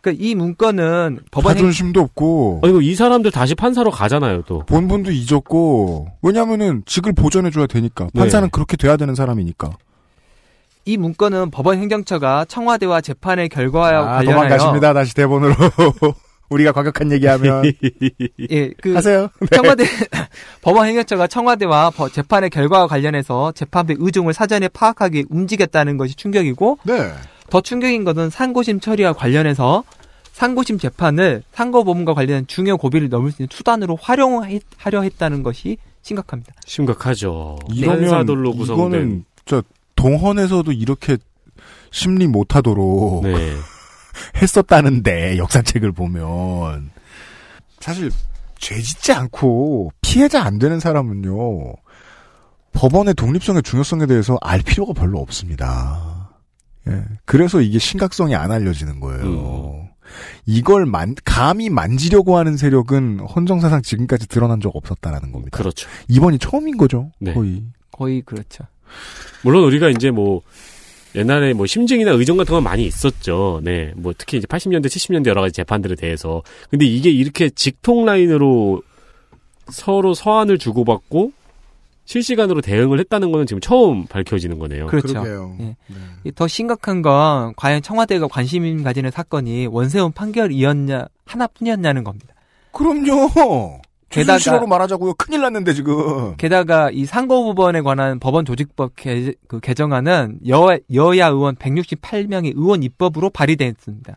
[SPEAKER 8] 그러니까 이 문건은 법원 행,
[SPEAKER 2] 자존심도 없고
[SPEAKER 3] 아니, 이 사람들 다시 판사로 가잖아요, 또.
[SPEAKER 2] 본분도 잊었고 왜냐면은 직을 보전해줘야 되니까 판사는
[SPEAKER 3] 네.
[SPEAKER 2] 그렇게 돼야 되는 사람이니까.
[SPEAKER 8] 이 문건은 법원 행정처가 청와대와 재판의 결과와
[SPEAKER 2] 아,
[SPEAKER 8] 관련하여
[SPEAKER 2] 도망가십니다. 다시 대본으로. [LAUGHS] 우리가 과격한 얘기하면 [LAUGHS]
[SPEAKER 8] 예, 그
[SPEAKER 2] 하세요.
[SPEAKER 8] 청와대 [LAUGHS] 법원 행정처가 청와대와 버- 재판의 결과와 관련해서 재판부의 의중을 사전에 파악하기 위해 움직였다는 것이 충격이고
[SPEAKER 2] 네.
[SPEAKER 8] 더 충격인 것은 상고심 처리와 관련해서 상고심 재판을 상고법원과 관련한 중요 고비를 넘을 수 있는 수단으로 활용하려 했다는 것이 심각합니다.
[SPEAKER 3] 심각하죠. 판사들로 구성된.
[SPEAKER 2] 이거는 저 동헌에서도 이렇게 심리 못하도록
[SPEAKER 3] 네. [LAUGHS]
[SPEAKER 2] 했었다는데 역사책을 보면 사실 죄 짓지 않고 피해자 안 되는 사람은요 법원의 독립성의 중요성에 대해서 알 필요가 별로 없습니다. 예. 그래서 이게 심각성이 안 알려지는 거예요. 이걸 만, 감히 만지려고 하는 세력은 헌정사상 지금까지 드러난 적 없었다라는 겁니다.
[SPEAKER 3] 그렇죠.
[SPEAKER 2] 이번이 처음인 거죠.
[SPEAKER 3] 네.
[SPEAKER 2] 거의.
[SPEAKER 8] 거의 그렇죠.
[SPEAKER 3] 물론 우리가 이제 뭐 옛날에 뭐 심증이나 의정 같은 건 많이 있었죠. 네. 뭐 특히 이제 80년대, 70년대 여러 가지 재판들에 대해서. 근데 이게 이렇게 직통 라인으로 서로 서한을 주고받고 실시간으로 대응을 했다는 거는 지금 처음 밝혀지는 거네요.
[SPEAKER 8] 그렇죠. 예.
[SPEAKER 2] 네.
[SPEAKER 8] 이더 심각한 건 과연 청와대가 관심 가지는 사건이 원세훈 판결이었냐 하나뿐이었냐는 겁니다.
[SPEAKER 2] 그럼요.
[SPEAKER 8] 게다가-
[SPEAKER 2] 게다가 말하자고요. 큰일 났는데 지금.
[SPEAKER 8] 게다가 이 상고법원에 관한 법원 조직법 개, 그 개정안은 여, 여야 의원 168명의 의원 입법으로 발의됐습니다.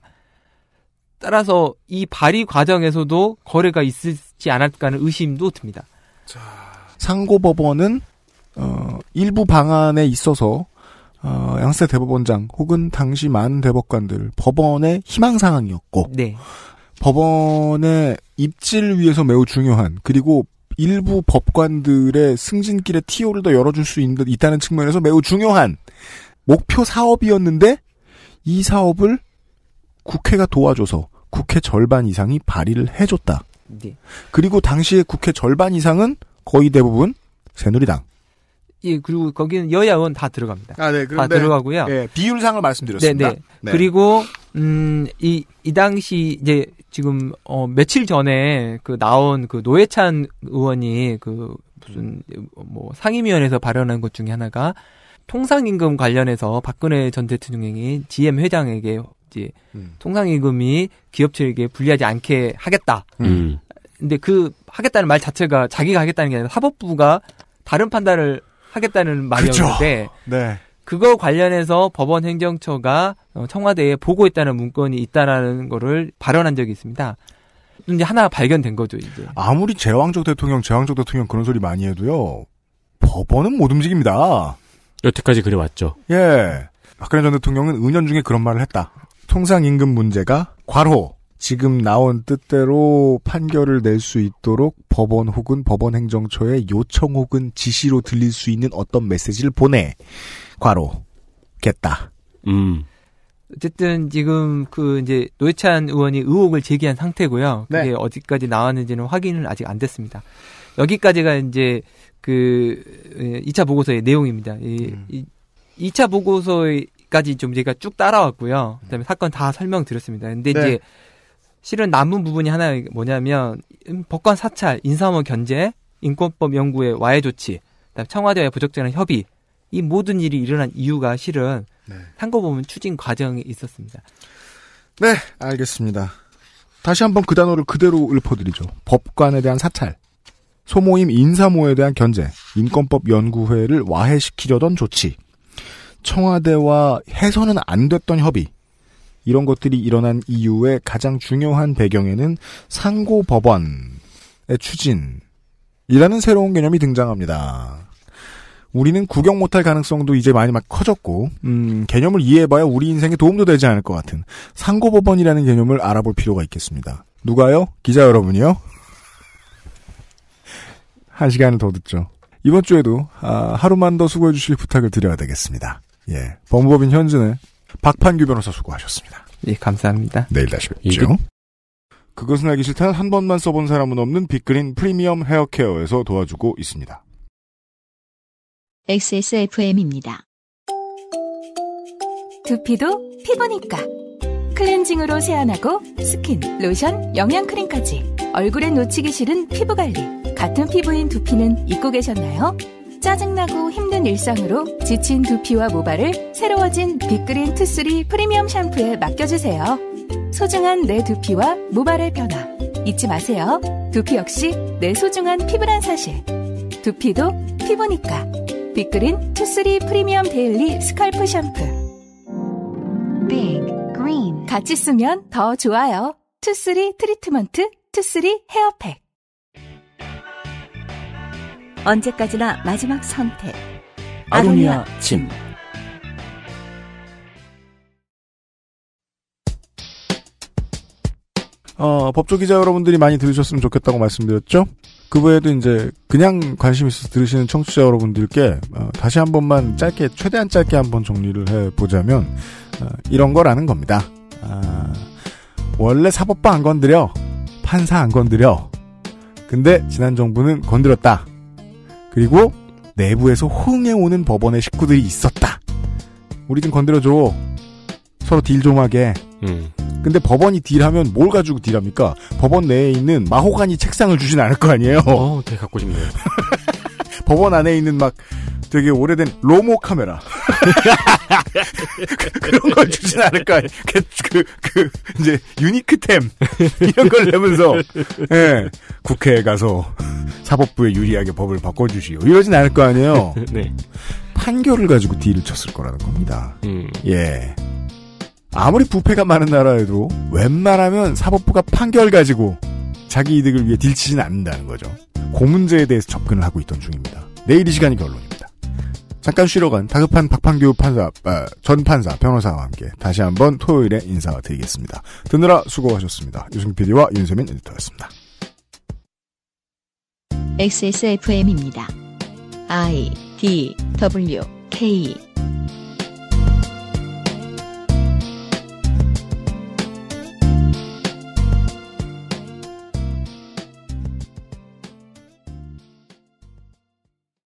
[SPEAKER 8] 따라서 이 발의 과정에서도 거래가 있을지 않을까 하는 의심도 듭니다.
[SPEAKER 2] 상고법원은 어, 일부 방안에 있어서 어, 양세 대법원장 혹은 당시 많은 대법관들 법원의 희망 사항이었고
[SPEAKER 8] 네.
[SPEAKER 2] 법원의 입지를 위해서 매우 중요한 그리고 일부 법관들의 승진길에 티오를 더 열어줄 수 있, 있다는 측면에서 매우 중요한 목표 사업이었는데 이 사업을 국회가 도와줘서 국회 절반 이상이 발의를 해줬다.
[SPEAKER 8] 네.
[SPEAKER 2] 그리고 당시에 국회 절반 이상은 거의 대부분 새누리당.
[SPEAKER 8] 예, 그리고 거기는 여야 의원 다 들어갑니다.
[SPEAKER 2] 아, 네.
[SPEAKER 8] 다 들어가고요.
[SPEAKER 2] 예, 비율상을 말씀드렸습니다.
[SPEAKER 8] 네, 네. 그리고 음, 이, 이 당시 이제 지금 어 며칠 전에 그 나온 그 노회찬 의원이 그 무슨 뭐 상임위원회에서 발언한 것 중에 하나가 통상임금 관련해서 박근혜 전 대통령이 GM 회장에게 이제
[SPEAKER 2] 음.
[SPEAKER 8] 통상임금이 기업체에게 불리하지 않게 하겠다.
[SPEAKER 3] 음.
[SPEAKER 8] 근데 그 하겠다는 말 자체가 자기가 하겠다는 게 아니라 사법부가 다른 판단을 하겠다는 말이었는데
[SPEAKER 2] 네.
[SPEAKER 8] 그거 관련해서 법원 행정처가 어, 청와대에 보고했다는 문건이 있다라는 거를 발언한 적이 있습니다. 이제 하나 발견된 거죠, 이제.
[SPEAKER 2] 아무리 제왕적 대통령, 제왕적 대통령 그런 소리 많이 해도요. 법원은 못 움직입니다.
[SPEAKER 3] 여태까지 그래왔죠.
[SPEAKER 2] 예. 박근혜 전 대통령은 은연 중에 그런 말을 했다. 통상 임금 문제가 과로 지금 나온 뜻대로 판결을 낼 수 있도록 법원 혹은 법원 행정처의 요청 혹은 지시로 들릴 수 있는 어떤 메시지를 보내 과로 겠다.
[SPEAKER 3] 음.
[SPEAKER 8] 어쨌든 지금 그 이제 노회찬 의원이 의혹을 제기한 상태고요. 그게
[SPEAKER 2] 네.
[SPEAKER 8] 어디까지 나왔는지는 확인은 아직 안 됐습니다. 여기까지가 이제 그 2차 보고서의 내용입니다. 이,
[SPEAKER 2] 음.
[SPEAKER 8] 이 2차 보고서까지 좀 제가 쭉 따라왔고요. 그다음에 사건 다 설명드렸습니다. 근데
[SPEAKER 2] 네.
[SPEAKER 8] 이제 실은 남은 부분이 하나 뭐냐면 음, 법관 사찰, 인사모 견제, 인권법 연구의 와해 조치, 그다음 청와대와의 부적절한 협의 이 모든 일이 일어난 이유가 실은
[SPEAKER 2] 네.
[SPEAKER 8] 상고보면 추진 과정이 있었습니다.
[SPEAKER 2] 네, 알겠습니다. 다시 한번 그 단어를 그대로 읊어드리죠. 법관에 대한 사찰, 소모임 인사모에 대한 견제, 인권법 연구회를 와해시키려던 조치, 청와대와 해서는 안 됐던 협의, 이런 것들이 일어난 이유의 가장 중요한 배경에는 상고법원의 추진이라는 새로운 개념이 등장합니다. 우리는 구경 못할 가능성도 이제 많이 막 커졌고, 음, 개념을 이해해봐야 우리 인생에 도움도 되지 않을 것 같은 상고법원이라는 개념을 알아볼 필요가 있겠습니다. 누가요? 기자 여러분이요? [LAUGHS] 한 시간을 더 듣죠. 이번 주에도 아, 하루만 더 수고해 주실 부탁을 드려야 되겠습니다. 예, 법무법인 현진의 박판규 변호사 수고하셨습니다.
[SPEAKER 8] 예, 감사합니다.
[SPEAKER 2] 내일 다시 뵙죠.
[SPEAKER 3] 이거-
[SPEAKER 2] 그것은 알기 싫다는 한 번만 써본 사람은 없는 빅그린 프리미엄 헤어케어에서 도와주고 있습니다.
[SPEAKER 1] XSFM입니다.
[SPEAKER 6] 두피도 피부니까. 클렌징으로 세안하고 스킨, 로션, 영양크림까지. 얼굴에 놓치기 싫은 피부 관리. 같은 피부인 두피는 잊고 계셨나요? 짜증나고 힘든 일상으로 지친 두피와 모발을 새로워진 빅그린 투쓰리 프리미엄 샴푸에 맡겨주세요. 소중한 내 두피와 모발의 변화. 잊지 마세요. 두피 역시 내 소중한 피부란 사실. 두피도 피부니까. 빅그린 투쓰리 프리미엄 데일리 스칼프 샴푸.
[SPEAKER 7] Big Green
[SPEAKER 6] 같이 쓰면 더 좋아요. 투쓰리 트리트먼트, 투쓰리 헤어팩.
[SPEAKER 4] 언제까지나 마지막 선택.
[SPEAKER 9] 아로니아 침.
[SPEAKER 2] 어, 법조 기자 여러분들이 많이 들으셨으면 좋겠다고 말씀드렸죠? 그 외에도 이제 그냥 관심 있어서 들으시는 청취자 여러분들께 어, 다시 한 번만 짧게 최대한 짧게 한번 정리를 해보자면 어, 이런 거라는 겁니다. 아, 원래 사법부 안 건드려 판사 안 건드려 근데 지난 정부는 건드렸다. 그리고 내부에서 호응해 오는 법원의 식구들이 있었다. 우리 좀 건드려줘. 서로 딜 좀 하게.
[SPEAKER 3] 음.
[SPEAKER 2] 근데 법원이 딜하면 뭘 가지고 딜합니까? 법원 내에 있는 마호가니 책상을 주진 않을 거 아니에요.
[SPEAKER 3] 어, 되게 갖고 싶네요. [LAUGHS]
[SPEAKER 2] 법원 안에 있는 막 되게 오래된 로모 카메라 [LAUGHS] 그런 걸 주진 않을 거 아니에요. 그, 그, 그 이제 유니크템 이런 걸 내면서 예, 국회에 가서 사법부에 유리하게 법을 바꿔주시오 이러진 않을 거 아니에요. [LAUGHS]
[SPEAKER 3] 네.
[SPEAKER 2] 판결을 가지고 딜을 쳤을 거라는 겁니다.
[SPEAKER 3] 음.
[SPEAKER 2] 예. 아무리 부패가 많은 나라에도 웬만하면 사법부가 판결 가지고 자기 이득을 위해 딜치지는 않는다는 거죠. 그 문제에 대해서 접근을 하고 있던 중입니다. 내일 이 시간이 결론입니다. 잠깐 쉬러 간 다급한 박판규 판사, 아, 전 판사, 변호사와 함께 다시 한번 토요일에 인사드리겠습니다. 듣느라 수고하셨습니다. 유승 PD와 윤세민 에디터였습니다.
[SPEAKER 1] XSFM입니다. I D W K